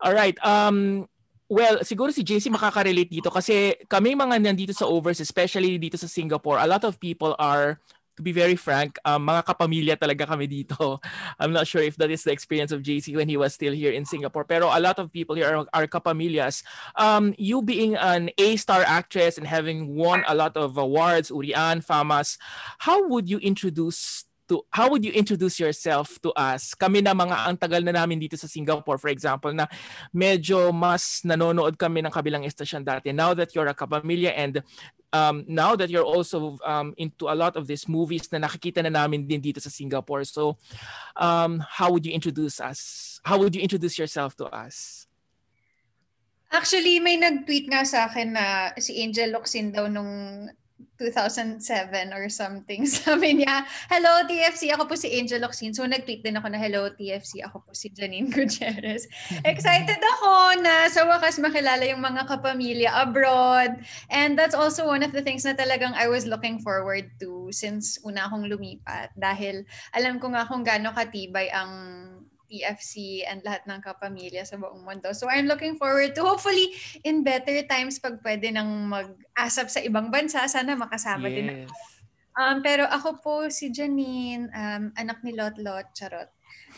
All right. Um Well, siguro si JC makaka-relate dito kasi kami mga nandito sa overs, especially dito sa Singapore, a lot of people are to be very frank, um, mga kapamilya talaga kami dito. I'm not sure if that is the experience of JC when he was still here in Singapore. Pero a lot of people here are, are kapamilyas. Um, you being an A-star actress and having won a lot of awards, Urian, Famas, how would you introduce to how would you introduce yourself to us? Kami na mga ang tagal na namin dito sa Singapore for example na medyo mas nanonood kami ng kabilang estasyon dati. Now that you're a kapamilya and um, now that you're also um, into a lot of these movies na nakikita na namin din dito sa Singapore. So um, how would you introduce us? How would you introduce yourself to us? Actually, may nag-tweet nga sa akin na si Angel Locsin daw nung 2007 or something. Sabi niya, hello TFC, ako po si Angel Locsin. So nag-tweet din ako na hello TFC, ako po si Janine Gutierrez. Excited ako na sa wakas makilala yung mga kapamilya abroad. And that's also one of the things na talagang I was looking forward to since una akong lumipat. Dahil alam ko nga kung gaano katibay ang PFC and lahat ng kapamilya sa buong mundo. So I'm looking forward to hopefully in better times pag pwede nang mag-asap sa ibang bansa, sana makasama yes. din ako. Um, pero ako po si Janine, um, anak ni Lot Lot, charot.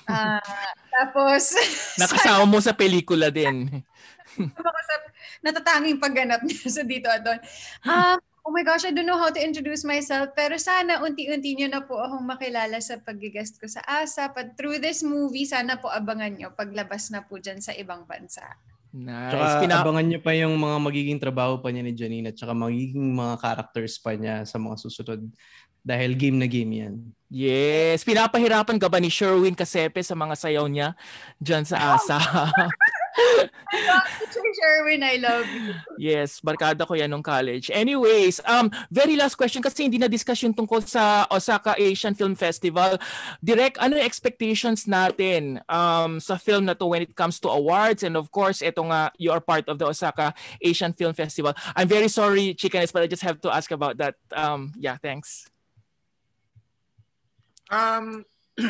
Uh, tapos... Nakasama mo sa pelikula din. natatanging pagganap niya sa dito at doon. Um, Oh my gosh, I don't know how to introduce myself. Pero sana unti-unti nyo na po akong makilala sa pag-guest ko sa ASAP. At through this movie, sana po abangan nyo paglabas na po dyan sa ibang bansa. Nice. Tsaka Pina- abangan nyo pa yung mga magiging trabaho pa niya ni Janine at saka magiging mga characters pa niya sa mga susunod. Dahil game na game yan. Yes. Pinapahirapan ka ba ni Sherwin Kasepe sa mga sayaw niya dyan sa ASA? Sherwin, I love you. Yes, barkada ko yan nung college. Anyways, um, very last question kasi hindi na discussion tungkol sa Osaka Asian Film Festival. Direct, ano yung expectations natin um, sa film na to when it comes to awards? And of course, ito nga, you are part of the Osaka Asian Film Festival. I'm very sorry, Chikanes, but I just have to ask about that. Um, yeah, thanks. Um,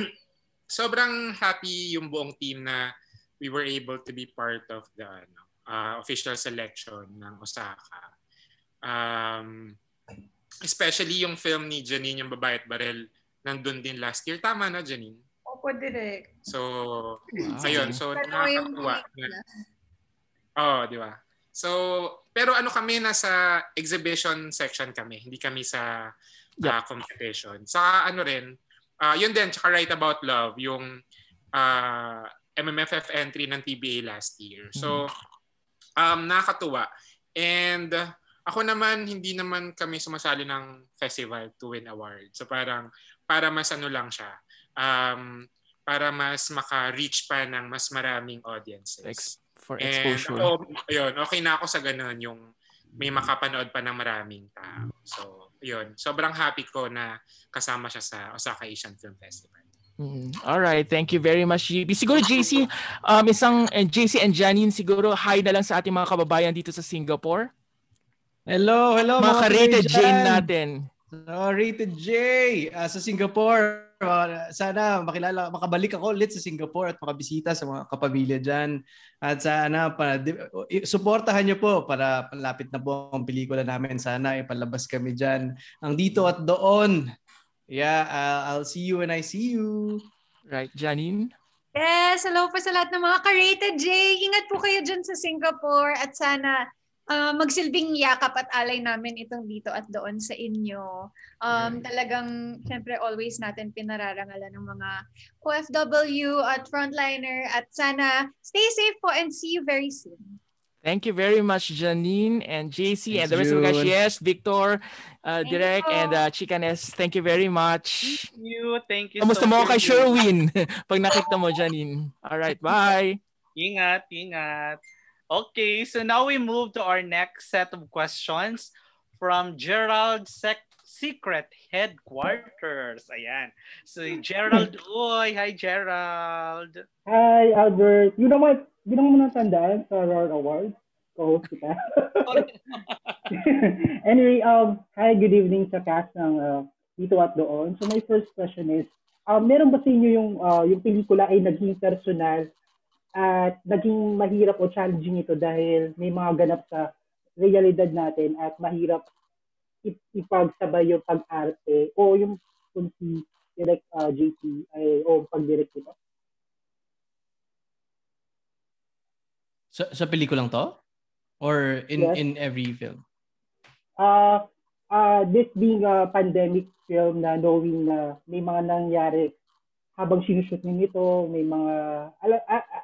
sobrang happy yung buong team na we were able to be part of the ano, uh, official selection ng Osaka. Um, especially yung film ni Janine, yung Babae at Barel, nandun din last year. Tama na, Janine? Opo, direct. So, wow. ayun. So, nakakatuwa. Oo, oh, di ba? So, pero ano kami, nasa exhibition section kami. Hindi kami sa uh, yeah. competition. Sa ano rin, uh, yun din, tsaka Write About Love, yung uh, MMFF entry ng TBA last year. So, mm-hmm. um, nakakatuwa. And Ako naman, hindi naman kami sumasali ng festival to win award. So parang, para mas ano lang siya, um, para mas maka-reach pa ng mas maraming audiences. Ex- for And exposure. ako, ayun, okay na ako sa ganun, yung may makapanood pa ng maraming tao. So, yun. Sobrang happy ko na kasama siya sa Osaka Asian Film Festival. Mm. All right, thank you very much, JB. Siguro JC, um, isang eh, JC and Janine, siguro hi na lang sa ating mga kababayan dito sa Singapore. Hello, hello Mga ka-rated Pinoy J natin. So, rated J ah, sa Singapore. Ah, sana makilala, makabalik ako ulit sa Singapore at makabisita sa mga kapamilya dyan. At sana, pa, di, i- suportahan niyo po para palapit na po ang pelikula namin. Sana ipalabas kami dyan. Ang dito at doon. Yeah, ah, I'll see you when I see you. Right, Janine? Yes, hello po sa lahat ng mga ka-rated J. Ingat po kayo dyan sa Singapore at sana ah, magsilbing yakap at alay namin itong dito at doon sa inyo. Um, Talagang, syempre, always natin pinararangalan ng mga OFW at frontliner at sana stay safe po and see you very soon. Thank you very much, Janine and JC and the rest of the guys. Yes, Victor, uh, Direk, and uh, Chikanes. Thank you very much. Thank you. Thank you Kamusta so mo much. kay Sherwin? Pag nakita mo, Janine. All right, bye. Ingat, ingat. Okay, so now we move to our next set of questions from Gerald Sec- Secret Headquarters. Ayan. So Gerald Uy. Hi, Gerald. Hi, Albert. Yun naman, yun naman mo natandaan sa Roar Awards. Co-host kita. anyway, um, hi, good evening sa cast ng uh, Dito at Doon. So my first question is, um, meron ba sa inyo yung, uh, yung pelikula ay naging personal at naging mahirap o challenging ito dahil may mga ganap sa realidad natin at mahirap ip- ipagsabay yung pag-arte o yung kung si direct uh, JP ay o pag-direct ito. Sa, sa pelikulang to? Or in Yes. in every film? uh, uh, this being a pandemic film na knowing na may mga nangyari habang sinushoot ninyo ito, may mga,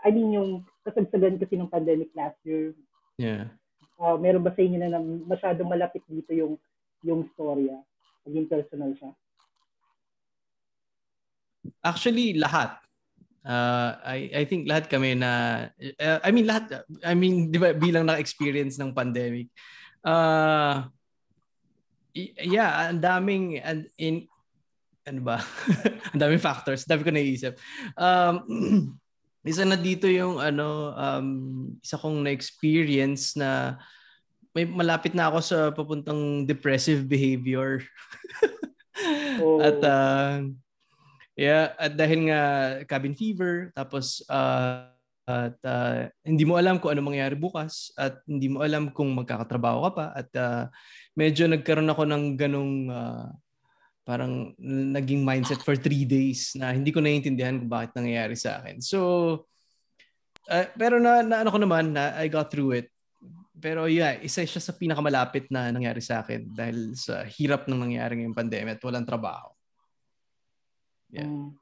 I mean yung kasagsagan kasi ng pandemic last year, Yeah. uh, meron ba sa inyo na, na masyadong malapit dito yung yung storya? Naging personal siya? Actually, lahat. Uh, I I think lahat kami na uh, I mean lahat I mean 'di ba bilang na-experience ng pandemic. Uh, yeah, ang daming and in ano ba? ang daming factors, dami ko naiisip. Um isa na dito yung ano um isa kong na-experience na may malapit na ako sa papuntang depressive behavior. At uh, yeah, at dahil nga cabin fever, tapos uh, at uh, hindi mo alam kung ano mangyayari bukas at hindi mo alam kung magkakatrabaho ka pa at uh, medyo nagkaroon ako ng ganong uh, parang naging mindset for three days na hindi ko naiintindihan kung bakit nangyayari sa akin. So, uh, pero na, na ano ko naman, na I got through it. Pero yeah, isa siya sa pinakamalapit na nangyari sa akin dahil sa hirap ng nangyari ngayong pandemya at walang trabaho. Yeah. Um,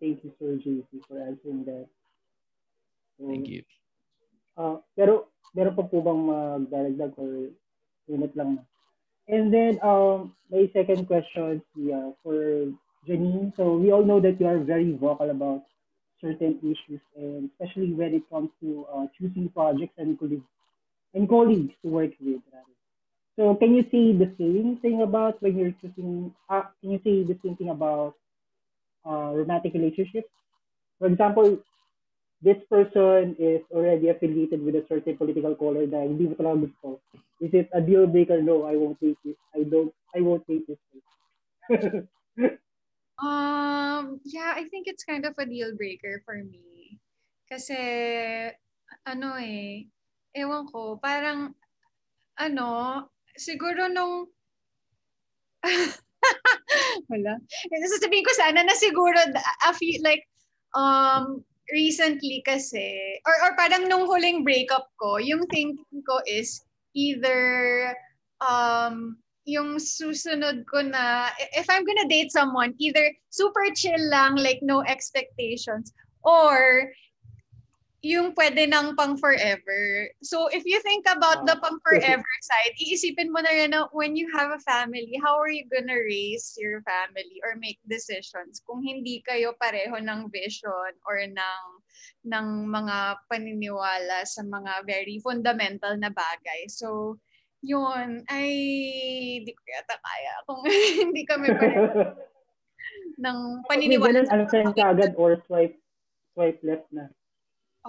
thank you, Sir JC, for answering that. So, Thank you. Uh, pero meron pa po bang magdaragdag or unit lang? na? And then um, my second question yeah, for Janine. So we all know that you are very vocal about certain issues, and especially when it comes to uh, choosing projects and colleagues and colleagues to work with. Rather. So can you say the same thing about when you're choosing? Uh, can you say the same thing about uh, romantic relationships? For example, this person is already affiliated with a certain political color na hindi mo talaga gusto. Is it a deal breaker? No, I won't take it. I don't. I won't take this. Um, yeah, I think it's kind of a deal breaker for me. Kasi, ano eh, ewan ko, parang, ano, siguro nung, wala. Sasabihin ko sana na siguro, a few, like, um, recently kasi, or, or parang nung huling breakup ko, yung thinking ko is either, um, yung susunod ko na, if I'm gonna date someone, either super chill lang, like no expectations, or yung pwede ng pang forever. So if you think about the pang forever side, iisipin mo na rin na when you have a family, how are you gonna raise your family or make decisions kung hindi kayo pareho ng vision or ng ng mga paniniwala sa mga very fundamental na bagay. So yun, ay di ko yata kaya kung hindi kami pareho ng May paniniwala. ganun unfriend ka agad or swipe swipe left na.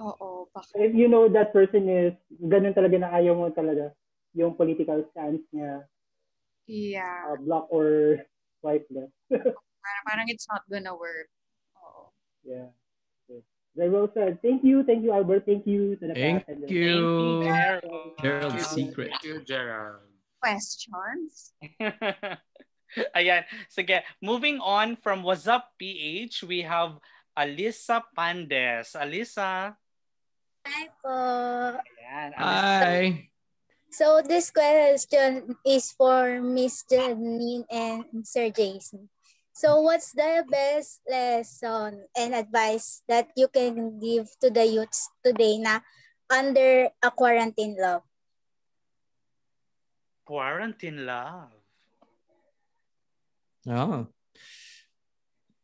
Oo, baka. If you know that person is ganun talaga na ayaw mo talaga yung political stance niya, Yeah. uh, block or swipe left. Parang, parang it's not gonna work. Oo. yeah. Okay. Very well said. Thank you. Thank you, Albert. Thank you to the Thank cast. you. Gerald. Gerald's secret. Thank you, Gerald. Questions? Ayan. Sige. Moving on from What's Up PH, we have Alisa Pandes. Alisa. Hi po. Ayan. Hi. So this question is for Miss Janine and Sir Jason. So what's the best lesson and advice that you can give to the youths today na under a quarantine love? Quarantine love. Oh.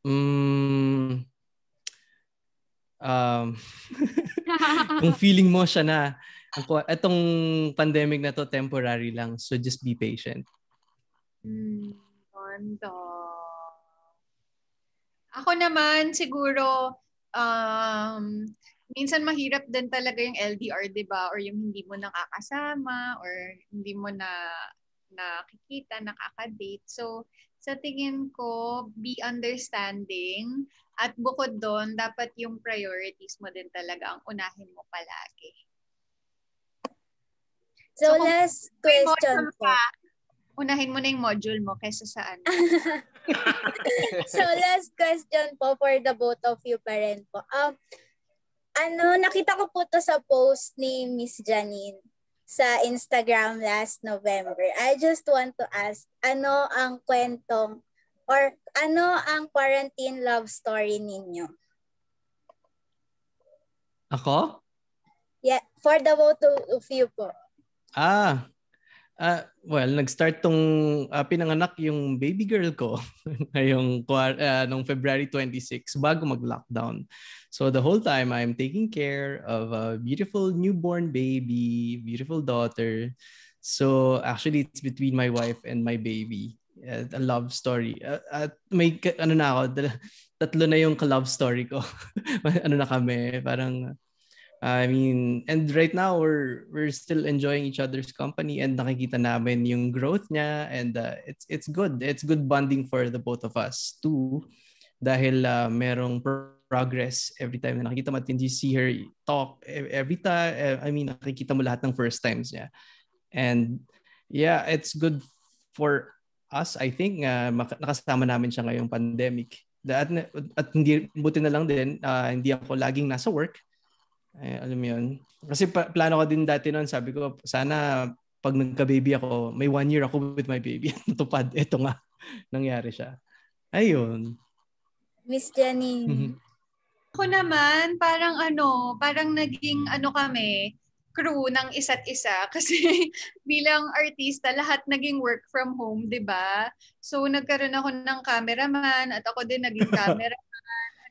Mm, um, kung feeling mo siya na itong pandemic na to temporary lang so just be patient Hmm, ganda. Ako naman, siguro, um, minsan mahirap din talaga yung LDR, di ba? Or yung hindi mo nakakasama or hindi mo na nakikita, nakaka-date. So, sa tingin ko, be understanding. At bukod doon, dapat yung priorities mo din talaga ang unahin mo palagi. So, kung last question po. ka, unahin mo na yung module mo kaysa sa ano. so last question po for the both of you pa rin po. Um, ano, nakita ko po to sa post ni Miss Janine sa Instagram last November. I just want to ask, ano ang kwentong or ano ang quarantine love story ninyo? ako Yeah, for the both of you po. ah ah well nag-start tong ah, pinanganak yung baby girl ko ngayong ah, nung February 26 bago mag-lockdown. So the whole time I'm taking care of a beautiful newborn baby beautiful daughter. So actually it's between my wife and my baby. Uh, a love story. Uh, at may ano na ako tatlo na yung ka-love story ko. Ano na kami parang I mean, and right now we're we're still enjoying each other's company and nakikita namin yung growth niya and uh, it's it's good. It's good bonding for the both of us too dahil uh, merong pro- progress every time na nakikita mo at you see her talk e- every time I mean nakikita mo lahat ng first times niya. And yeah, it's good for us I think uh, nakasama namin siya ngayong pandemic. At, at hindi buti na lang din uh, hindi ako laging nasa work ay, alam mo yun. Kasi pa- plano ko din dati noon, sabi ko, sana pag nagka-baby ako, may one year ako with my baby. At natupad, ito nga, nangyari siya. Ayun. Miss Janine. Ako naman, parang ano, parang naging ano kami, crew ng isa't isa. Kasi bilang artista, lahat naging work from home, di ba? So nagkaroon ako ng cameraman at ako din naging cameraman.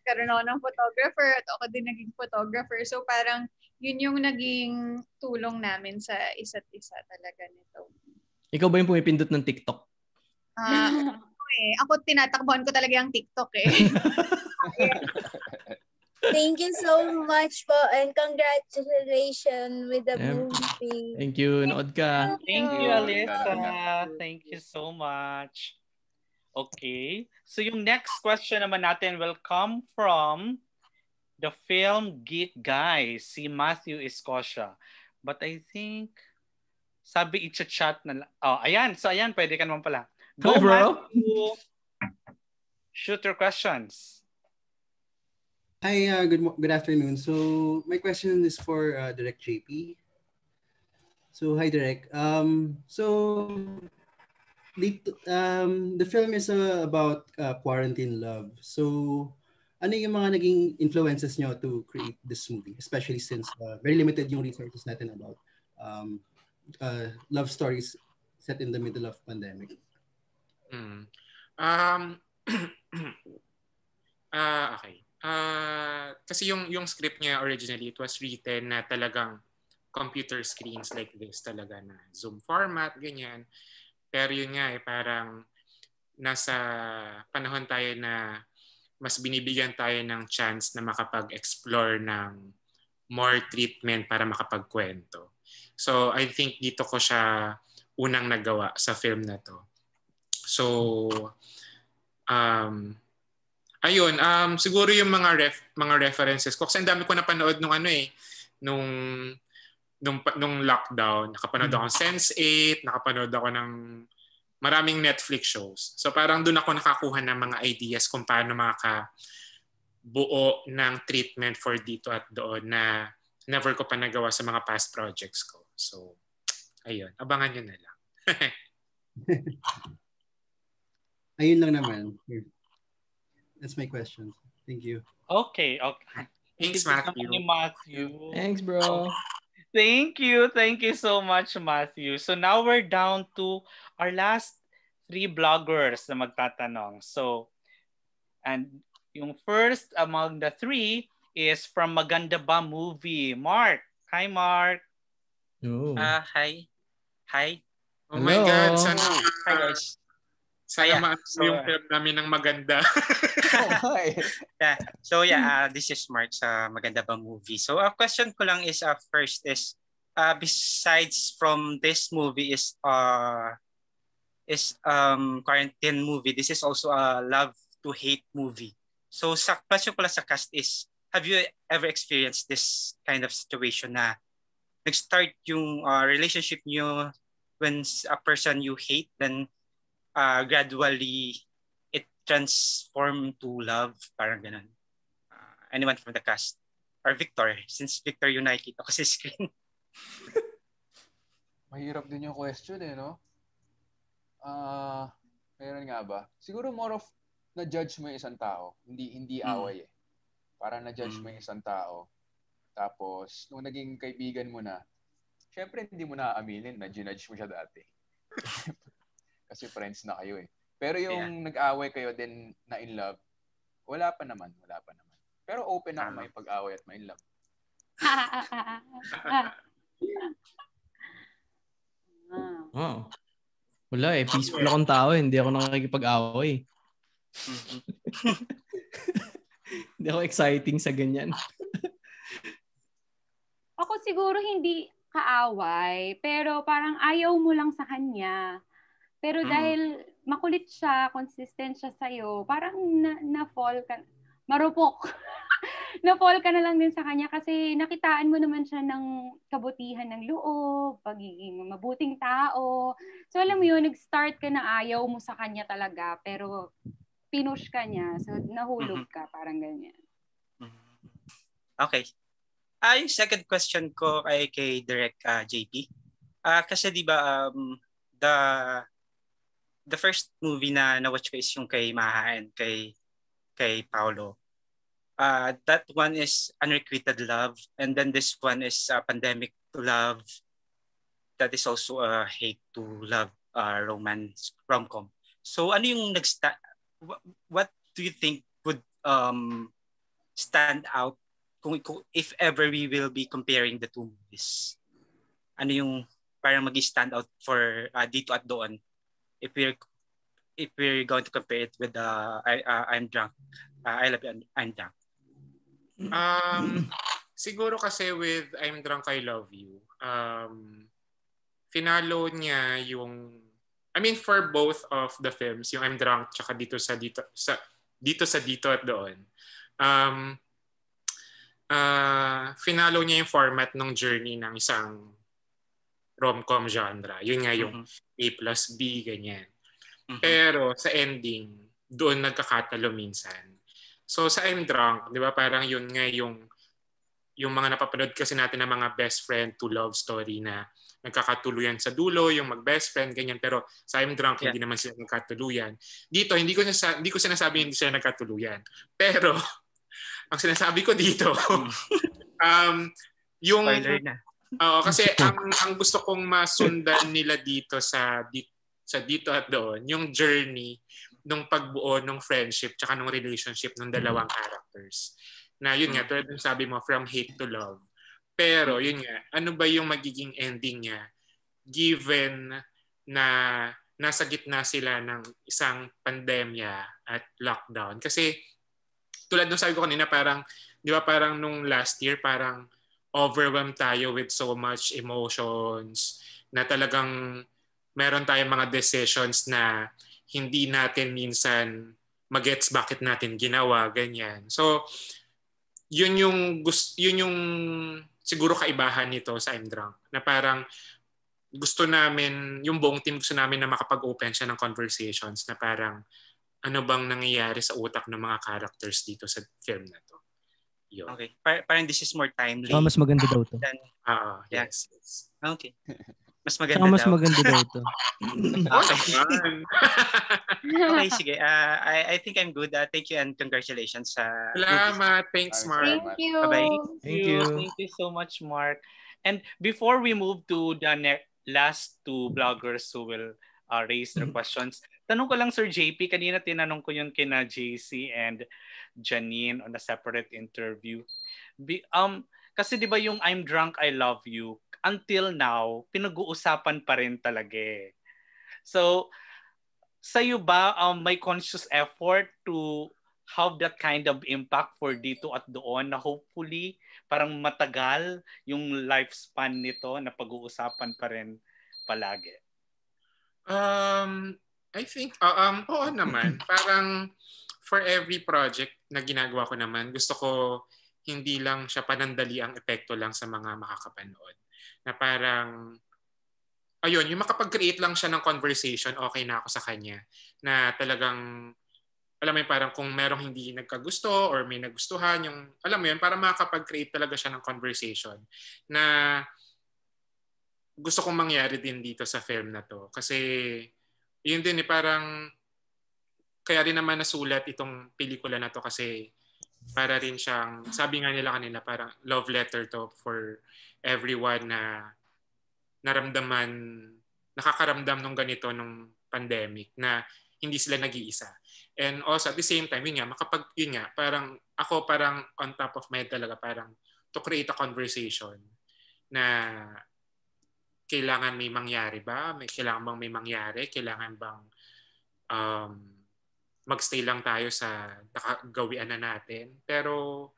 Nagkaroon ako ng photographer at ako din naging photographer. So parang yun yung naging tulong namin sa isa't isa talaga nito. Ikaw ba yung pumipindot ng TikTok? Ah, ako eh. Ako tinatakbuhan ko talaga yung TikTok eh. Thank you so much po and congratulations with the Yeah. movie. Thank you. Nood ka. Thank you, Alyssa. Thank you so much. Okay. So yung next question naman natin will come from the film Geek Guy, si Matthew Escocia. But I think, sabi i-chat na lang. Oh, ayan. So ayan, pwede ka naman pala. Go, Hi, bro. Matthew. Shoot your questions. Hi, uh, good good afternoon. So my question is for uh, Direct JP. So hi, Direct. Um, so um, the film is uh, about uh, quarantine love. So ano yung mga naging influences nyo to create this movie? Especially since uh, very limited yung resources natin about um, uh, love stories set in the middle of pandemic. Mm. Um, ah okay. Uh, kasi yung yung script niya originally it was written na talagang computer screens like this talaga na Zoom format, ganyan. Pero yun nga eh, parang nasa panahon tayo na mas binibigyan tayo ng chance na makapag-explore ng more treatment para makapagkwento. So I think dito ko siya unang nagawa sa film na to. So um ayun, um siguro yung mga ref, mga references ko kasi ang dami ko napanood nung ano eh nung nung nung lockdown. Nakapanood ako ng Sense8, nakapanood ako ng maraming Netflix shows. So parang doon ako nakakuha ng mga ideas kung paano makaka buo ng treatment for dito at doon na never ko pa nagawa sa mga past projects ko. So, ayun. Abangan nyo na lang. Ayun lang naman. That's my question. Thank you. Okay, okay. Thanks, Matthew. Matthew. Thanks, bro. Thank you. Thank you so much, Matthew. So now we're down to our last three bloggers na magtatanong. So, and yung first among the three is from Maganda Ba Movie. Mark. Hi, Mark. Oh. Ah, hi. Hi. Oh my God. Sana, Hi, guys. Sana Ayan, maano so, yung film namin ng maganda. yeah. So yeah, uh, this is Mark sa Maganda Ba Movie. So a uh, question ko lang is uh, first is uh, besides from this movie is uh is um quarantine movie. This is also a love to hate movie. So sa question ko lang sa cast is have you ever experienced this kind of situation na nag-start yung uh, relationship niyo when a person you hate then uh, gradually it transformed to love, parang ganun. Uh, anyone from the cast? Or Victor, since Victor yung nakikita ko sa screen. Mahirap din yung question eh, no? Ah, uh, meron nga ba? Siguro more of na-judge mo yung isang tao, hindi hindi Hmm. away eh. Para na-judge mo Mm. yung isang tao. Tapos, nung naging kaibigan mo na, syempre hindi mo na aaminin na ginudge mo siya dati. Kasi friends na kayo eh. Pero yung nag-away kayo din na in love, wala pa naman, wala pa naman. Pero open ako may pag-away at may in love. Oh. Wala eh. Peaceful akong tao. eh. Hindi ako nakikipag-away. Hindi ako exciting sa ganyan. Ako siguro hindi kaaway, pero parang ayaw mo lang sa kanya. Pero Mm. dahil makulit siya, consistent siya sa'yo, parang na, na-fall ka, marupok. na-fall ka na lang din sa kanya kasi nakitaan mo naman siya ng kabutihan ng loob, pagiging mabuting tao. So alam mo yun, nag-start ka na ayaw mo sa kanya talaga, pero pinush ka niya. So nahulog Mhm. ka, parang ganyan. Okay. Ah, yung second question ko ay kay Direct uh, JP. Ah, kasi 'di ba um the the first movie na na-watch ko is yung kay Maha and kay kay Paolo. Uh, that one is Unrequited Love and then this one is uh, Pandemic to Love. That is also a hate to love uh, romance rom-com. So ano yung nagsta what, what do you think would um stand out kung, kung if ever we will be comparing the two movies? Ano yung parang mag-stand out for uh, dito at doon if we're if we're going to compare it with uh, I, uh, I'm drunk. Uh, I love you, I'm, drunk. Um, siguro kasi with I'm Drunk, I Love You, um, finalo niya yung, I mean for both of the films, yung I'm Drunk tsaka dito sa dito sa dito sa dito at doon. Um, uh, finalo niya yung format ng journey ng isang rom-com genre. Yun nga yung A plus B, ganyan. Pero sa ending, doon nagkakatalo minsan. So sa I'm Drunk, di ba parang yun nga yung yung mga napapanood kasi natin ng mga best friend to love story na nagkakatuluyan sa dulo, yung mag-best friend, ganyan. Pero sa I'm Drunk, hindi naman sila nagkatuluyan. Dito, hindi ko, nasa, hindi ko sinasabi hindi sila nagkatuluyan. Pero ang sinasabi ko dito, um, yung... Spoiler na. Oo, kasi ang, ang gusto kong masundan nila dito sa, di, sa dito at doon, yung journey nung pagbuo ng friendship tsaka nung relationship ng dalawang characters. Na yun nga, tulad ng sabi mo, from hate to love. Pero yun nga, ano ba yung magiging ending niya given na nasa gitna sila ng isang pandemya at lockdown? Kasi tulad ng sabi ko kanina, parang, di ba parang nung last year, parang overwhelmed tayo with so much emotions na talagang meron tayong mga decisions na hindi natin minsan magets bakit natin ginawa, ganyan. So, yun yung gusto, yun yung siguro kaibahan nito sa I'm Drunk na parang gusto namin, yung buong team gusto namin na makapag-open siya ng conversations na parang ano bang nangyayari sa utak ng mga characters dito sa film na to. Yun. Okay. Par- parang this is more timely. Ah, mas maganda daw to. Than, Ah, yeah. yes, yes. Okay. Mas maganda Saka mas daw. maganda daw to. okay. okay, sige. Uh, I, I think I'm good. Uh, thank you and congratulations sa Salamat. Thanks, Mark. Thank you. Bye-bye. Thank you. Thank you so much, Mark. And before we move to the ne- last two bloggers who will uh, raise their questions, tanong ko lang, Sir JP, kanina tinanong ko yun kina JC and Janine on a separate interview. Be, um, kasi di ba yung I'm drunk, I love you, until now, pinag-uusapan pa rin talaga eh. So, sa'yo ba um, may conscious effort to have that kind of impact for dito at doon na hopefully parang matagal yung lifespan nito na pag-uusapan pa rin palagi? Um, I think, uh, um, oo naman. Parang for every project na ginagawa ko naman, gusto ko hindi lang siya panandali ang epekto lang sa mga makakapanood. Na parang, ayun, yung makapag-create lang siya ng conversation, okay na ako sa kanya. Na talagang, alam mo yun, parang kung merong hindi nagkagusto or may nagustuhan, yung, alam mo yun, para makapag-create talaga siya ng conversation. Na gusto kong mangyari din dito sa film na to. Kasi, yun din eh, parang, kaya rin naman nasulat itong pelikula na to kasi para rin siyang, sabi nga nila kanila, parang love letter to for everyone na naramdaman, nakakaramdam nung ganito nung pandemic na hindi sila nag-iisa. And also at the same time, yun nga, makapag, yun nga, parang ako parang on top of my head talaga, parang to create a conversation na kailangan may mangyari ba? May kailangan bang may mangyari? Kailangan bang um, magstay lang tayo sa nakagawian na natin? Pero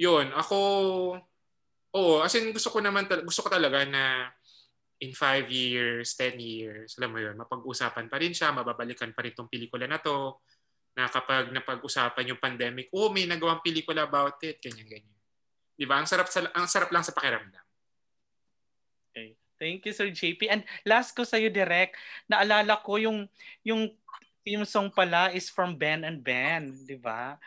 yun, ako oo, as in gusto ko naman gusto ko talaga na in 5 years, 10 years, alam mo yun, mapag-usapan pa rin siya, mababalikan pa rin tong pelikula na to, na kapag napag-usapan yung pandemic, oh, may nagawang pelikula about it, ganyan-ganyan. Di ba? Ang sarap, sa, ang sarap lang sa pakiramdam. Okay. Thank you, Sir JP. And last ko sa'yo, Direk, naalala ko yung, yung theme song pala is from Ben and Ben, di ba?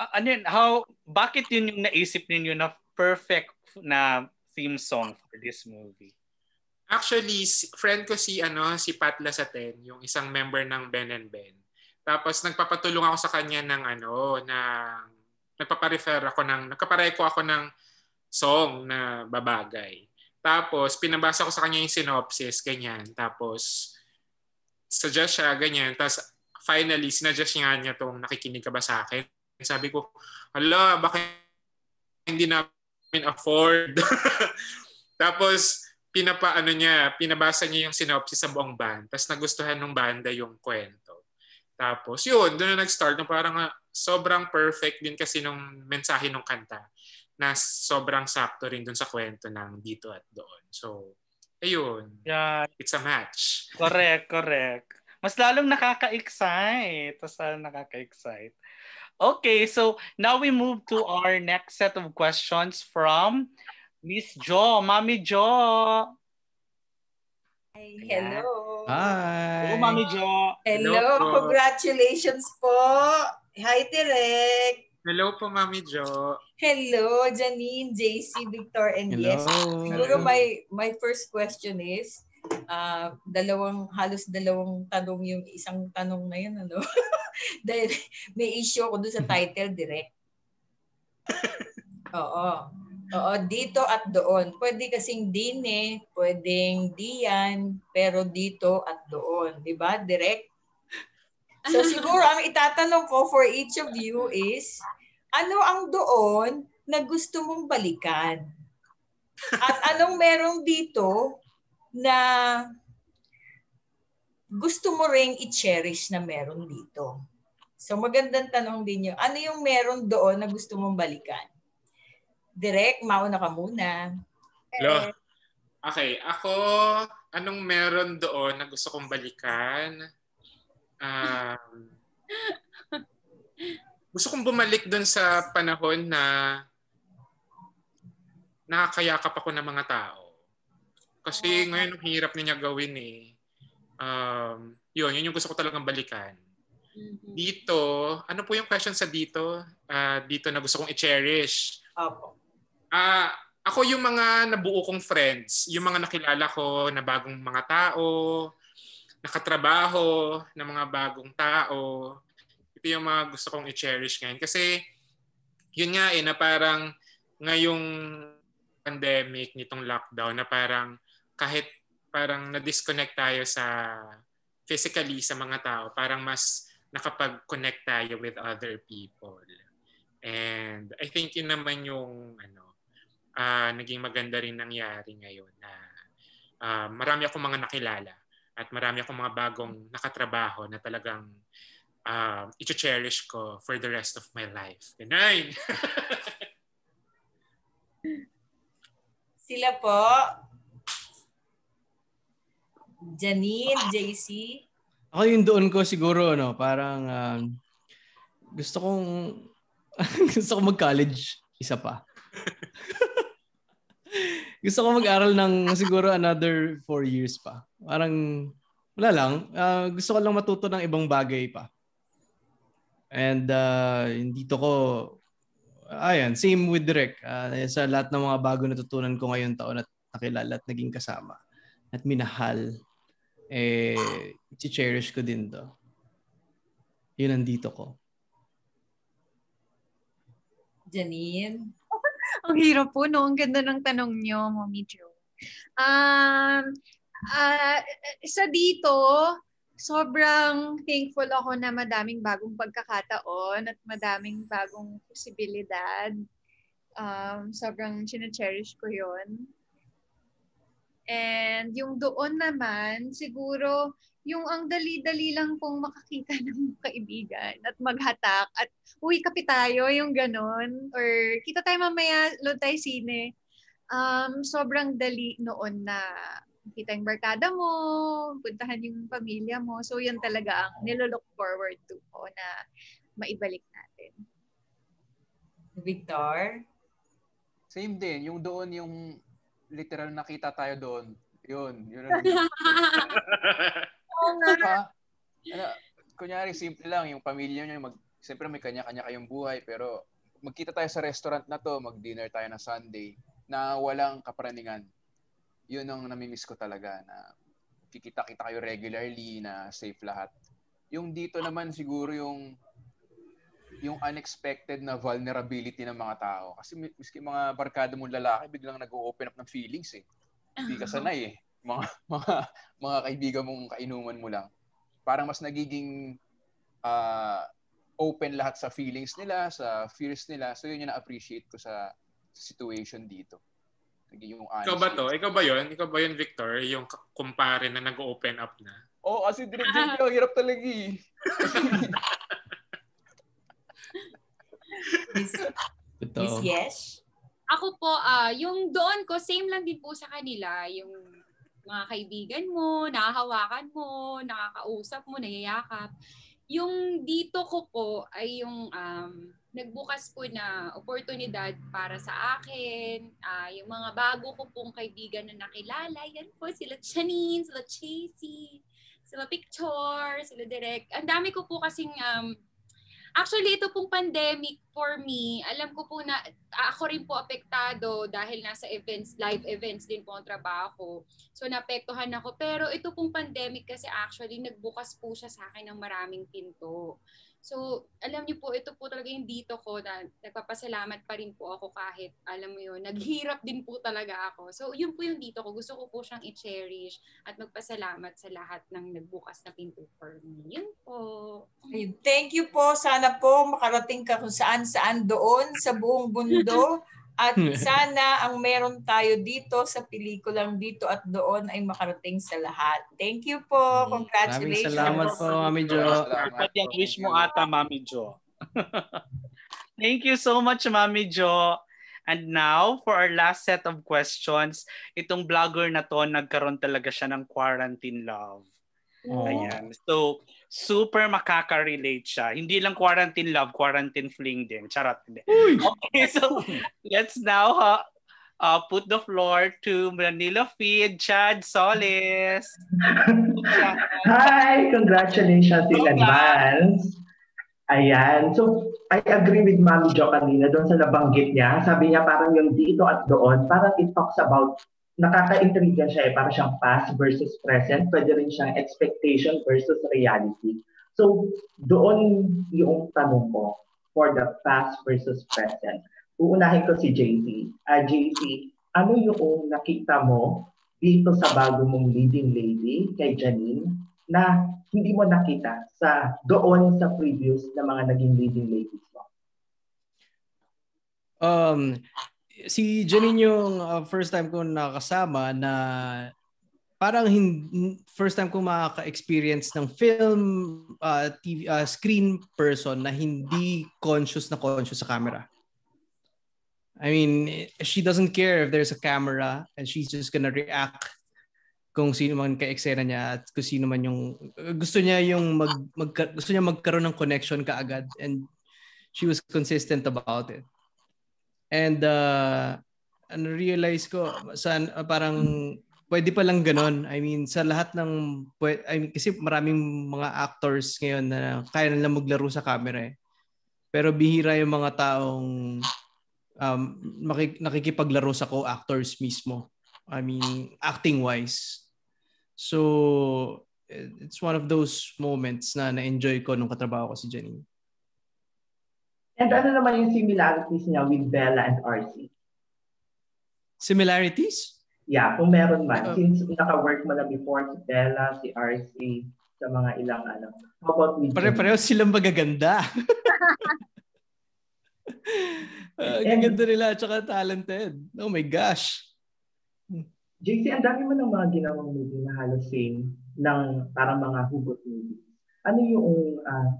Uh, ano yun, how, bakit yun yung naisip ninyo na perfect na theme song for this movie? Actually, friend ko si ano si Pat Lasaten, yung isang member ng Ben and Ben. Tapos nagpapatulong ako sa kanya ng ano, ng nagpapa-refer ako ng nagkapareko ako ng song na babagay. Tapos pinabasa ko sa kanya yung synopsis, ganyan. Tapos suggest siya, ganyan. Tapos finally, sinadjust niya niya tong nakikinig ka ba sa akin? Sabi ko, hala, baka hindi namin afford. Tapos pinapaano niya, pinabasa niya yung synopsis sa buong band. Tapos nagustuhan ng banda yung kwento. Tapos yun, doon na nag-start na parang uh, sobrang perfect din kasi nung mensahe ng kanta na sobrang sakto rin dun sa kwento ng dito at doon. So, ayun. Yeah. It's a match. Correct, correct. Mas lalong nakaka-excite. Mas lalong nakaka-excite. Okay, so now we move to our next set of questions from Miss Jo, Mami Jo. Hello. Hello, Hi. Mami Jo. Hello. Hello. Congratulations po. Hi, Direk. Hello po, Mami Jo. Hello, Janine, JC, Victor, and Hello. yes. Siguro my, my first question is, uh, dalawang, halos dalawang tanong yung isang tanong na yun, ano? Dahil may issue ako doon sa title, Direk. Oo. Oo, dito at doon. Pwede kasing Dine, pwedeng Dian, pero dito at doon. Di ba? Direct. So siguro ang itatanong ko for each of you is, ano ang doon na gusto mong balikan? At anong meron dito na gusto mo ring i-cherish na meron dito? So magandang tanong din yun. Ano yung meron doon na gusto mong balikan? Direk, mauna ka muna. Hello. Okay, ako, anong meron doon na gusto kong balikan? Um, gusto kong bumalik doon sa panahon na nakakayakap ako ng mga tao. Kasi ngayon, ang hirap niya gawin eh. Um, yun, yun yung gusto ko talagang balikan. Dito, ano po yung question sa dito? Ah, dito na gusto kong i-cherish. Opo. Ah, ako yung mga nabuo kong friends, yung mga nakilala ko na bagong mga tao, nakatrabaho ng mga bagong tao. Ito yung mga gusto kong i-cherish ngayon. Kasi yun nga eh, na parang ngayong pandemic, nitong lockdown, na parang kahit parang na-disconnect tayo sa physically sa mga tao, parang mas nakapag-connect tayo with other people. And I think yun naman yung ano, ah, naging maganda rin nangyari ngayon na ah, marami akong mga nakilala at marami akong mga bagong nakatrabaho na talagang uh, i-cherish ko for the rest of my life. Ganun. Sila po. Janine, JC. Ako yung doon ko siguro, no, parang um, gusto kong gusto kong mag-college isa pa. gusto ko mag-aral ng siguro another four years pa. Parang wala lang. Ah, gusto ko lang matuto ng ibang bagay pa. And uh, dito ko, ayan, same with Direk. Ah, sa lahat ng mga bago natutunan ko ngayon taon at nakilala at naging kasama at minahal, eh, cherish ko din to. Yun ang dito ko. Janine. Ang hirap po, no? Ang ganda ng tanong nyo, Mommy Jo. Um, ah, sa dito, sobrang thankful ako na madaming bagong pagkakataon at madaming bagong posibilidad. Um, sobrang chine-cherish ko yon And yung doon naman, siguro, yung ang dali-dali lang pong makakita ng kaibigan at maghatak at uy, kape tayo, yung ganon. Or kita tayo mamaya, load tayo sine. Um, sobrang dali noon na kita yung barkada mo, puntahan yung pamilya mo. So, yun talaga ang nilolook forward to ko na maibalik natin. Victor? Same din. Yung doon, yung literal nakita tayo doon. Yun. Yun ang Diba? Ano, kunyari, simple lang. Yung pamilya nyo, mag, siyempre may kanya-kanya kayong buhay, pero magkita tayo sa restaurant na to, mag-dinner tayo na Sunday, na walang kapraningan. Yun ang namimiss ko talaga, na kikita-kita kayo regularly, na safe lahat. Yung dito naman siguro yung yung unexpected na vulnerability ng mga tao. Kasi miski mga barkada mong lalaki, biglang nag-open up ng feelings eh. Hindi ka sanay eh. Mga, mga, mga kaibigan mong kainuman mo lang. Parang mas nagiging uh, open lahat sa feelings nila, sa fears nila. So yun yung na-appreciate ko sa, sa situation dito. Naging yung Ikaw ba to? Ikaw ba yun? Ikaw ba yun, Victor? Yung kumpare na nag-open up na? Oo, oh, kasi direct direct ang hirap talaga eh. Miss Yesh? Ako po, ah yung doon ko, same lang din po sa kanila. Yung mga kaibigan mo, nakahawakan mo, nakakausap mo, nayayakap. Yung dito ko po ay yung um, nagbukas po na oportunidad para sa akin. Ah, yung mga bago ko pong kaibigan na nakilala, yan po sila Janine, sila Chasey, sila Picture, sila Direk. Ang dami ko po kasing um, Actually, ito pong pandemic for me, alam ko po na ako rin po apektado dahil nasa events, live events din po ang trabaho. So, naapektuhan ako. Pero ito pong pandemic kasi actually nagbukas po siya sa akin ng maraming pinto. So, alam niyo po, ito po talaga yung dito ko na nagpapasalamat pa rin po ako kahit, alam mo yun, naghirap din po talaga ako. So, yun po yung dito ko. Gusto ko po siyang i-cherish at magpasalamat sa lahat ng nagbukas na pinto for me. Yun po. Thank you po. Sana po makarating ka kung saan saan doon sa buong mundo. At sana ang meron tayo dito sa pelikulang dito at doon ay makarating sa lahat. Thank you po. Congratulations. Maraming salamat po, Mami Jo. Yung wish mo ata, Mami Jo. Thank you so much, Mami Jo. And now, for our last set of questions, itong vlogger na to, nagkaroon talaga siya ng quarantine love. Oh. Ayan. So, super makaka-relate siya. Hindi lang quarantine love, quarantine fling din. Charot. Hindi. Okay, so let's now uh, uh, put the floor to Manila Feed, Chad Solis. Hi! Congratulations in advance. Ayan. So, I agree with Mami Jo kanina doon sa nabanggit niya. Sabi niya parang yung dito at doon, parang it talks about nakaka-intriga siya eh, parang siyang past versus present. Pwede rin siyang expectation versus reality. So, doon yung tanong ko for the past versus present. Uunahin ko si JC. Uh, JC, ano yung nakita mo dito sa bago mong leading lady kay Janine na hindi mo nakita sa doon sa previous na mga naging leading ladies mo? Um, si Janine yung uh, first time ko nakasama na parang hin- first time ko makaka-experience ng film uh, TV uh, screen person na hindi conscious na conscious sa camera. I mean, she doesn't care if there's a camera and she's just gonna react kung sino man ka-eksena niya at kung sino man yung gusto niya yung mag, mag gusto niya magkaroon ng connection kaagad and she was consistent about it. And uh, ano realize ko san uh, parang pwede pa lang ganun. I mean, sa lahat ng I mean, kasi maraming mga actors ngayon na kaya nila maglaro sa camera eh. Pero bihira yung mga taong um, makik- nakikipaglaro sa co-actors mismo. I mean, acting-wise. So, it's one of those moments na na-enjoy ko nung katrabaho ko si Janine. And ano naman yung similarities niya with Bella and RC? Similarities? Yeah, kung meron man. Uh, Since naka-work mo na before si Bella, si RC, sa mga ilang ano. How about with Pare-pareho silang magaganda. uh, gaganda nila at saka talented. Oh my gosh. JC, ang dami mo ng mga ginawang movie na halos same ng parang mga hugot movies. Ano yung, uh,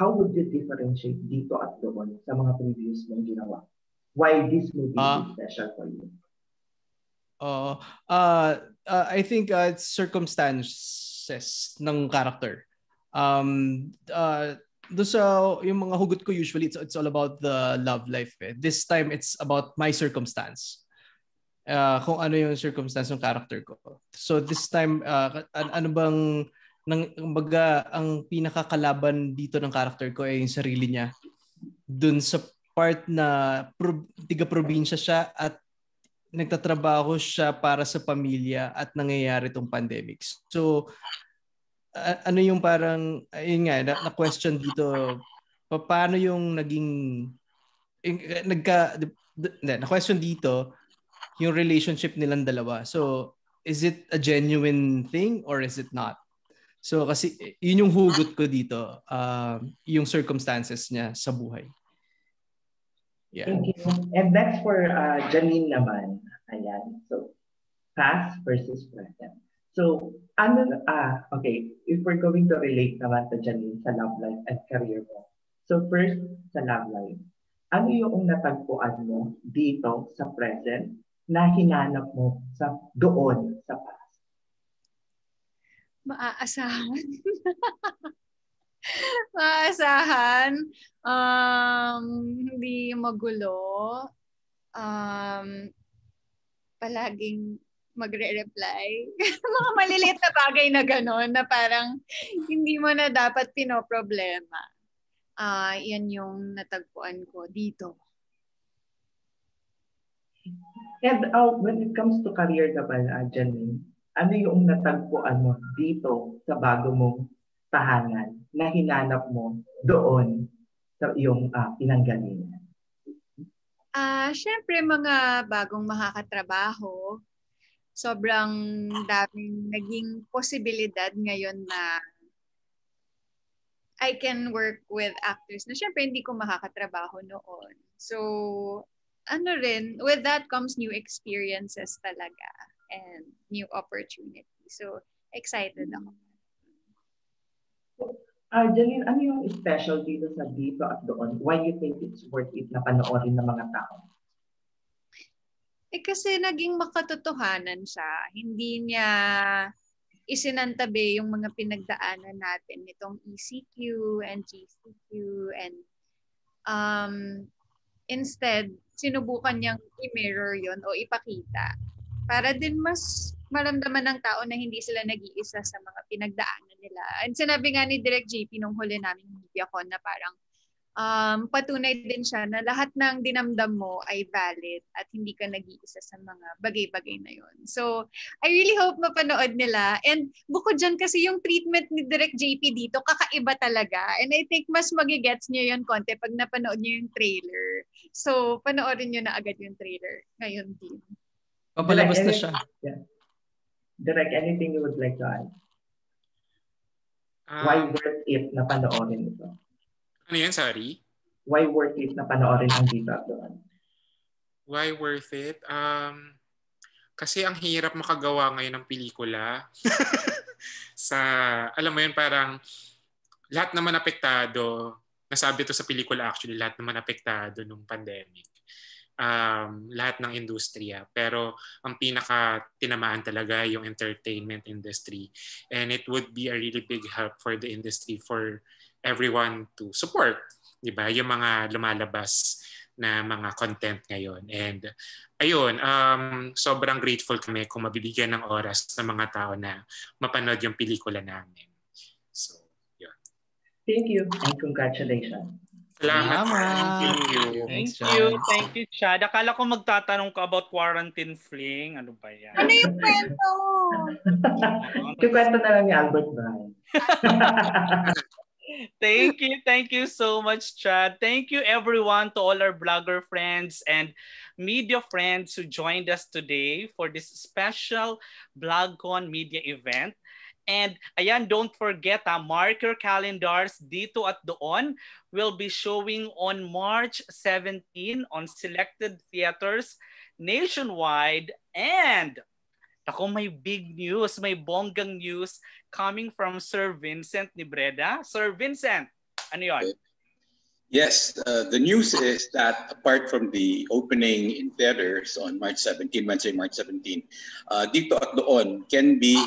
how would you differentiate dito at doon sa mga previous mong ginawa? Why this movie Ah. is special for you? Uh, uh, I think uh, it's circumstances ng character. Um, uh, do sa yung mga hugot ko usually it's, it's all about the love life. Eh. This time it's about my circumstance. Uh, kung ano yung circumstance ng character ko. So this time uh, an- ano bang nang baga ang pinakakalaban dito ng character ko ay yung sarili niya. Dun sa part na pro, tiga probinsya siya at nagtatrabaho siya para sa pamilya at nangyayari tong pandemic. So a- ano yung parang ayun nga na, na question dito pa- paano yung naging yung- nagka na question dito yung relationship nilang dalawa. So is it a genuine thing or is it not? So kasi yun yung hugot ko dito, um, yung circumstances niya sa buhay. Yeah. Thank you. And next for uh, Janine naman. Ayan. So, past versus present. So, ano, ah, okay. If we're going to relate naman to Janine sa love life and career mo. So, first, sa love life. Ano yung natagpuan mo dito sa present na hinanap mo sa doon sa past? Maaasahan. Maaasahan. Um, hindi magulo. Um, palaging magre-reply. Mga maliliit na bagay na gano'n na parang hindi mo na dapat pinoproblema. Ah, yan yung natagpuan ko dito. And uh, when it comes to career uh, Janine, ano yung natagpuan mo dito sa bago mong tahanan na hinanap mo doon sa iyong uh, pinanggalingan? Ah, uh, syempre mga bagong makakatrabaho. Sobrang daming naging posibilidad ngayon na I can work with actors na syempre hindi ko makakatrabaho noon. So, ano rin, with that comes new experiences talaga and new opportunities. So, excited ako. Uh, Janine, ano yung special dito sa dito at doon? Why you think it's worth it na panoorin ng mga tao? Eh kasi naging makatotohanan siya. Hindi niya isinantabi yung mga pinagdaanan natin nitong ECQ and GCQ and um, instead, sinubukan niyang i-mirror yon o ipakita para din mas maramdaman ng tao na hindi sila nag-iisa sa mga pinagdaanan nila. And sinabi nga ni Direk JP nung huli namin media con na parang um, patunay din siya na lahat ng dinamdam mo ay valid at hindi ka nag-iisa sa mga bagay-bagay na yon. So, I really hope mapanood nila. And bukod dyan kasi yung treatment ni Direct JP dito, kakaiba talaga. And I think mas magigets niyo yon konti pag napanood niyo yung trailer. So, panoorin niyo na agad yung trailer ngayon din. Papalabas na siya. Yeah. Direct, anything you would like to add? Um, Why worth it na panoorin ito? Ano yan, sorry? Why worth it na panoorin ang dito at doon? Why worth it? Um, kasi ang hirap makagawa ngayon ng pelikula. sa, alam mo yun, parang lahat naman apektado. Nasabi to sa pelikula actually, lahat naman apektado nung pandemic. Um, lahat ng industriya. Pero ang pinaka tinamaan talaga yung entertainment industry. And it would be a really big help for the industry for everyone to support, 'di ba? Yung mga lumalabas na mga content ngayon. And ayun, um, sobrang grateful kami kung mabibigyan ng oras ng mga tao na mapanood yung pelikula namin. So, yun. Thank you and congratulations. Salamat. Thank you. Thank you. Thank you, Chad. Akala ko magtatanong ka about quarantine fling. Ano ba yan? Ano yung kwento? yung kwento na lang ni Albert Brian. thank you. Thank you so much, Chad. Thank you, everyone, to all our blogger friends and media friends who joined us today for this special BlogCon media event. And ayan, don't forget, ha, mark your calendars dito at doon. We'll be showing on March 17 on selected theaters nationwide. And ako, may big news, may bonggang news coming from Sir Vincent Nibreda. Sir Vincent, ano yun? Yes, uh, the news is that apart from the opening in theaters on March 17, Wednesday, March 17, uh, dito at doon can be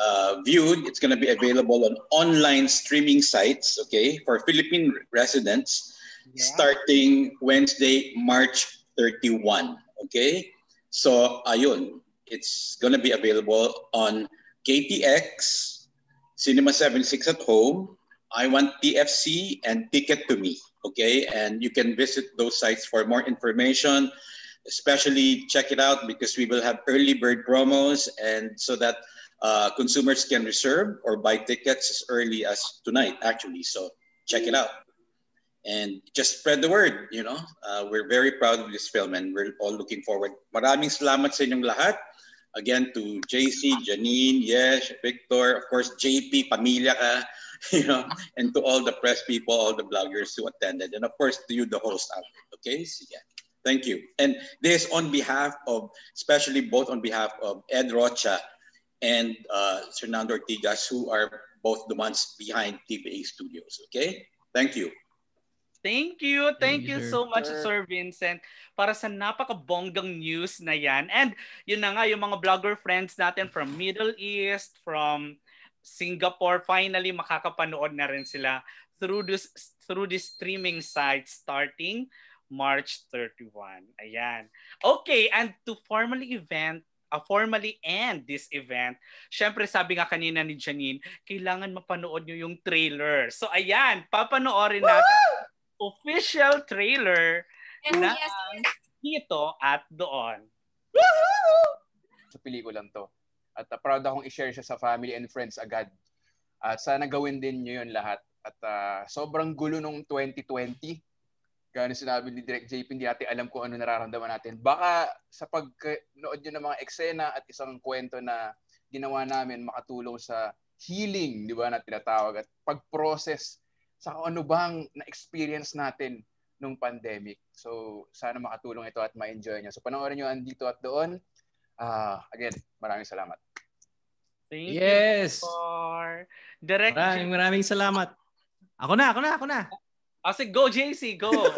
uh, viewed. It's going to be available on online streaming sites, okay, for Philippine residents yeah. starting Wednesday, March 31, okay? So, ayun, it's going to be available on KTX, Cinema 76 at home, I Want TFC, and Ticket to Me. Okay, and you can visit those sites for more information. Especially check it out because we will have early bird promos, and so that uh, consumers can reserve or buy tickets as early as tonight, actually. So check it out and just spread the word. You know, uh, we're very proud of this film, and we're all looking forward. Maraming salamat sa inyong lahat. Again, to JC, Janine, Yesh, Victor, of course, JP, Pamilya ka, you know, and to all the press people, all the bloggers who attended, and of course to you, the host out there. Okay, so yeah. Thank you. And this on behalf of, especially both on behalf of Ed Rocha and uh, Fernando Ortigas, who are both the ones behind TPA Studios. Okay, thank you. Thank you. Thank you so much, Sir Vincent, para sa napakabonggang news na yan. And yun na nga, yung mga blogger friends natin from Middle East, from Singapore, finally makakapanood na rin sila through this through this streaming site starting March 31. Ayan. Okay, and to formally event uh, formally end this event, syempre sabi nga kanina ni Janine, kailangan mapanood nyo yung trailer. So ayan, papanoorin natin. Woo! official trailer yes, na yes, yes. dito at doon. Sa pelikulang to. At uh, proud akong i-share siya sa family and friends agad. At sana gawin din nyo yun lahat. At uh, sobrang gulo nung 2020. Gano'n sinabi ni Direk JP, hindi natin alam kung ano nararamdaman natin. Baka sa pagnood nyo ng mga eksena at isang kwento na ginawa namin makatulong sa healing, di ba, na tinatawag at pag-process sa kung ano bang na-experience natin nung pandemic. So, sana makatulong ito at ma-enjoy nyo. So, panoorin nyo andito at doon. Uh, again, maraming salamat. Thank yes. you for direct. Maraming maraming salamat. Ako na, ako na, ako na. Oh, sige, go JC, go.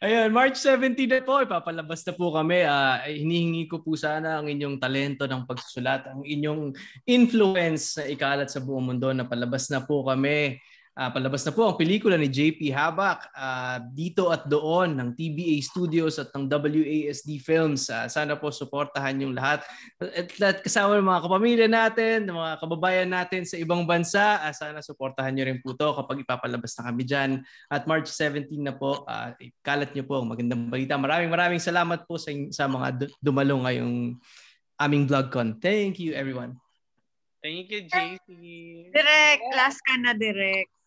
Ayun, March 17 na po, ipapalabas na po kami. Uh, hinihingi ko po sana ang inyong talento ng pagsusulat, ang inyong influence na ikalat sa buong mundo na palabas na po kami Uh, palabas na po ang pelikula ni JP Habak uh, dito at doon ng TBA Studios at ng WASD Films. Uh, sana po suportahan yung lahat. At, at kasama ng mga kapamilya natin, ng mga kababayan natin sa ibang bansa, uh, sana suportahan nyo rin po to kapag ipapalabas na kami dyan. At March 17 na po, uh, kalat nyo po ang magandang balita. Maraming maraming salamat po sa, sa mga dumalo ngayong aming vlogcon. Thank you everyone. Thank you, JC. Direct, last ka na direct.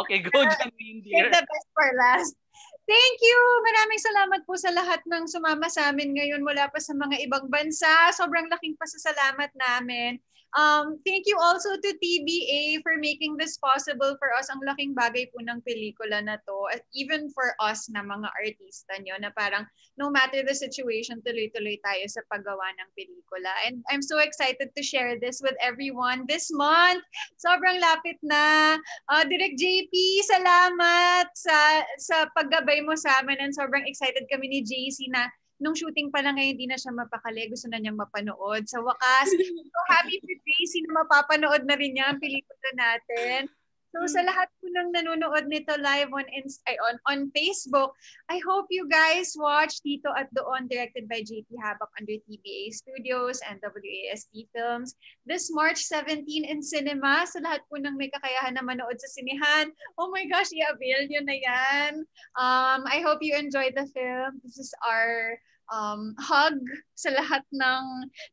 Okay, go Janine, dear. Save the best for last. Thank you! Maraming salamat po sa lahat ng sumama sa amin ngayon mula pa sa mga ibang bansa. Sobrang laking pasasalamat namin. Um, thank you also to TBA for making this possible for us. Ang laking bagay po ng pelikula na to. At even for us na mga artista nyo na parang no matter the situation, tuloy-tuloy tayo sa paggawa ng pelikula. And I'm so excited to share this with everyone this month. Sobrang lapit na. Uh, Direct JP, salamat sa, sa paggabay mo sa amin and sobrang excited kami ni JC na nung shooting pa lang ngayon, hindi na siya mapakali. Gusto na niyang mapanood. Sa wakas, so happy for Tracy na mapapanood na rin niya ang pelikula natin. So sa lahat po ng nanonood nito live on Inst- ay, on on Facebook, I hope you guys watch Tito at Doon directed by JP Habak under TBA Studios and WASD Films this March 17 in cinema. Sa lahat po ng may kakayahan na manood sa sinihan, oh my gosh, i-avail nyo na yan. Um, I hope you enjoy the film. This is our um, hug sa lahat ng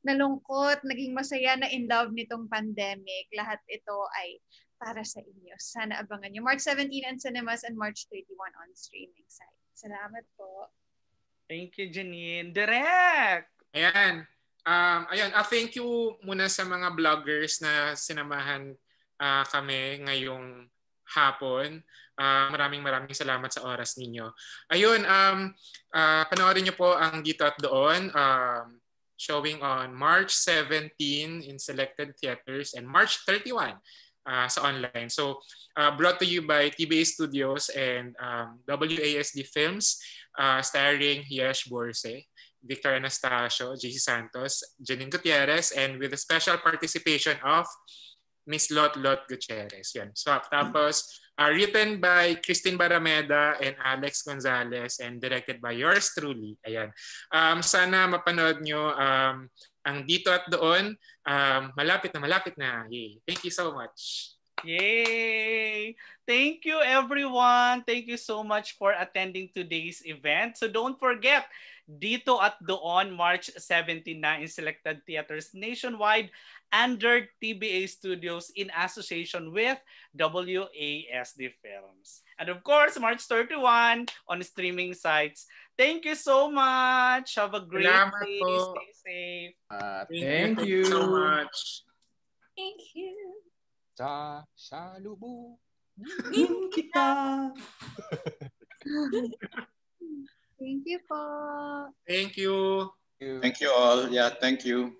nalungkot, naging masaya na in love nitong pandemic. Lahat ito ay para sa inyo. Sana abangan nyo. March 17 on cinemas and March 31 on streaming site. Salamat po. Thank you, Janine. Direct! Ayan. Um, ayun, uh, thank you muna sa mga vloggers na sinamahan uh, kami ngayong hapon. Uh, maraming maraming salamat sa oras ninyo. Ayun, um, uh, panoorin niyo po ang Dito at Doon. Um, showing on March 17 in selected theaters and March 31 uh, sa online. So, uh, brought to you by TBA Studios and um, WASD Films, uh, starring Yesh Borse, Victor Anastasio, JC Santos, Janine Gutierrez, and with a special participation of Miss Lot Lot Gutierrez. Yan. So, tapos, uh, written by Christine Barameda and Alex Gonzalez and directed by yours truly. Ayan. Um, sana mapanood nyo um, ang dito at doon. Um, malapit na malapit na. Yay. Thank you so much. Yay! Thank you everyone. Thank you so much for attending today's event. So don't forget, dito at doon March 17 na in selected theaters nationwide under TBA Studios in association with WASD Films. And of course, March 31 on streaming sites. Thank you so much. Have a great Salamat day. po. Stay safe. Uh, Thank you. so much. Thank you. Sa salubo. kita. Thank you po. Thank you. Thank you all. Yeah, thank you.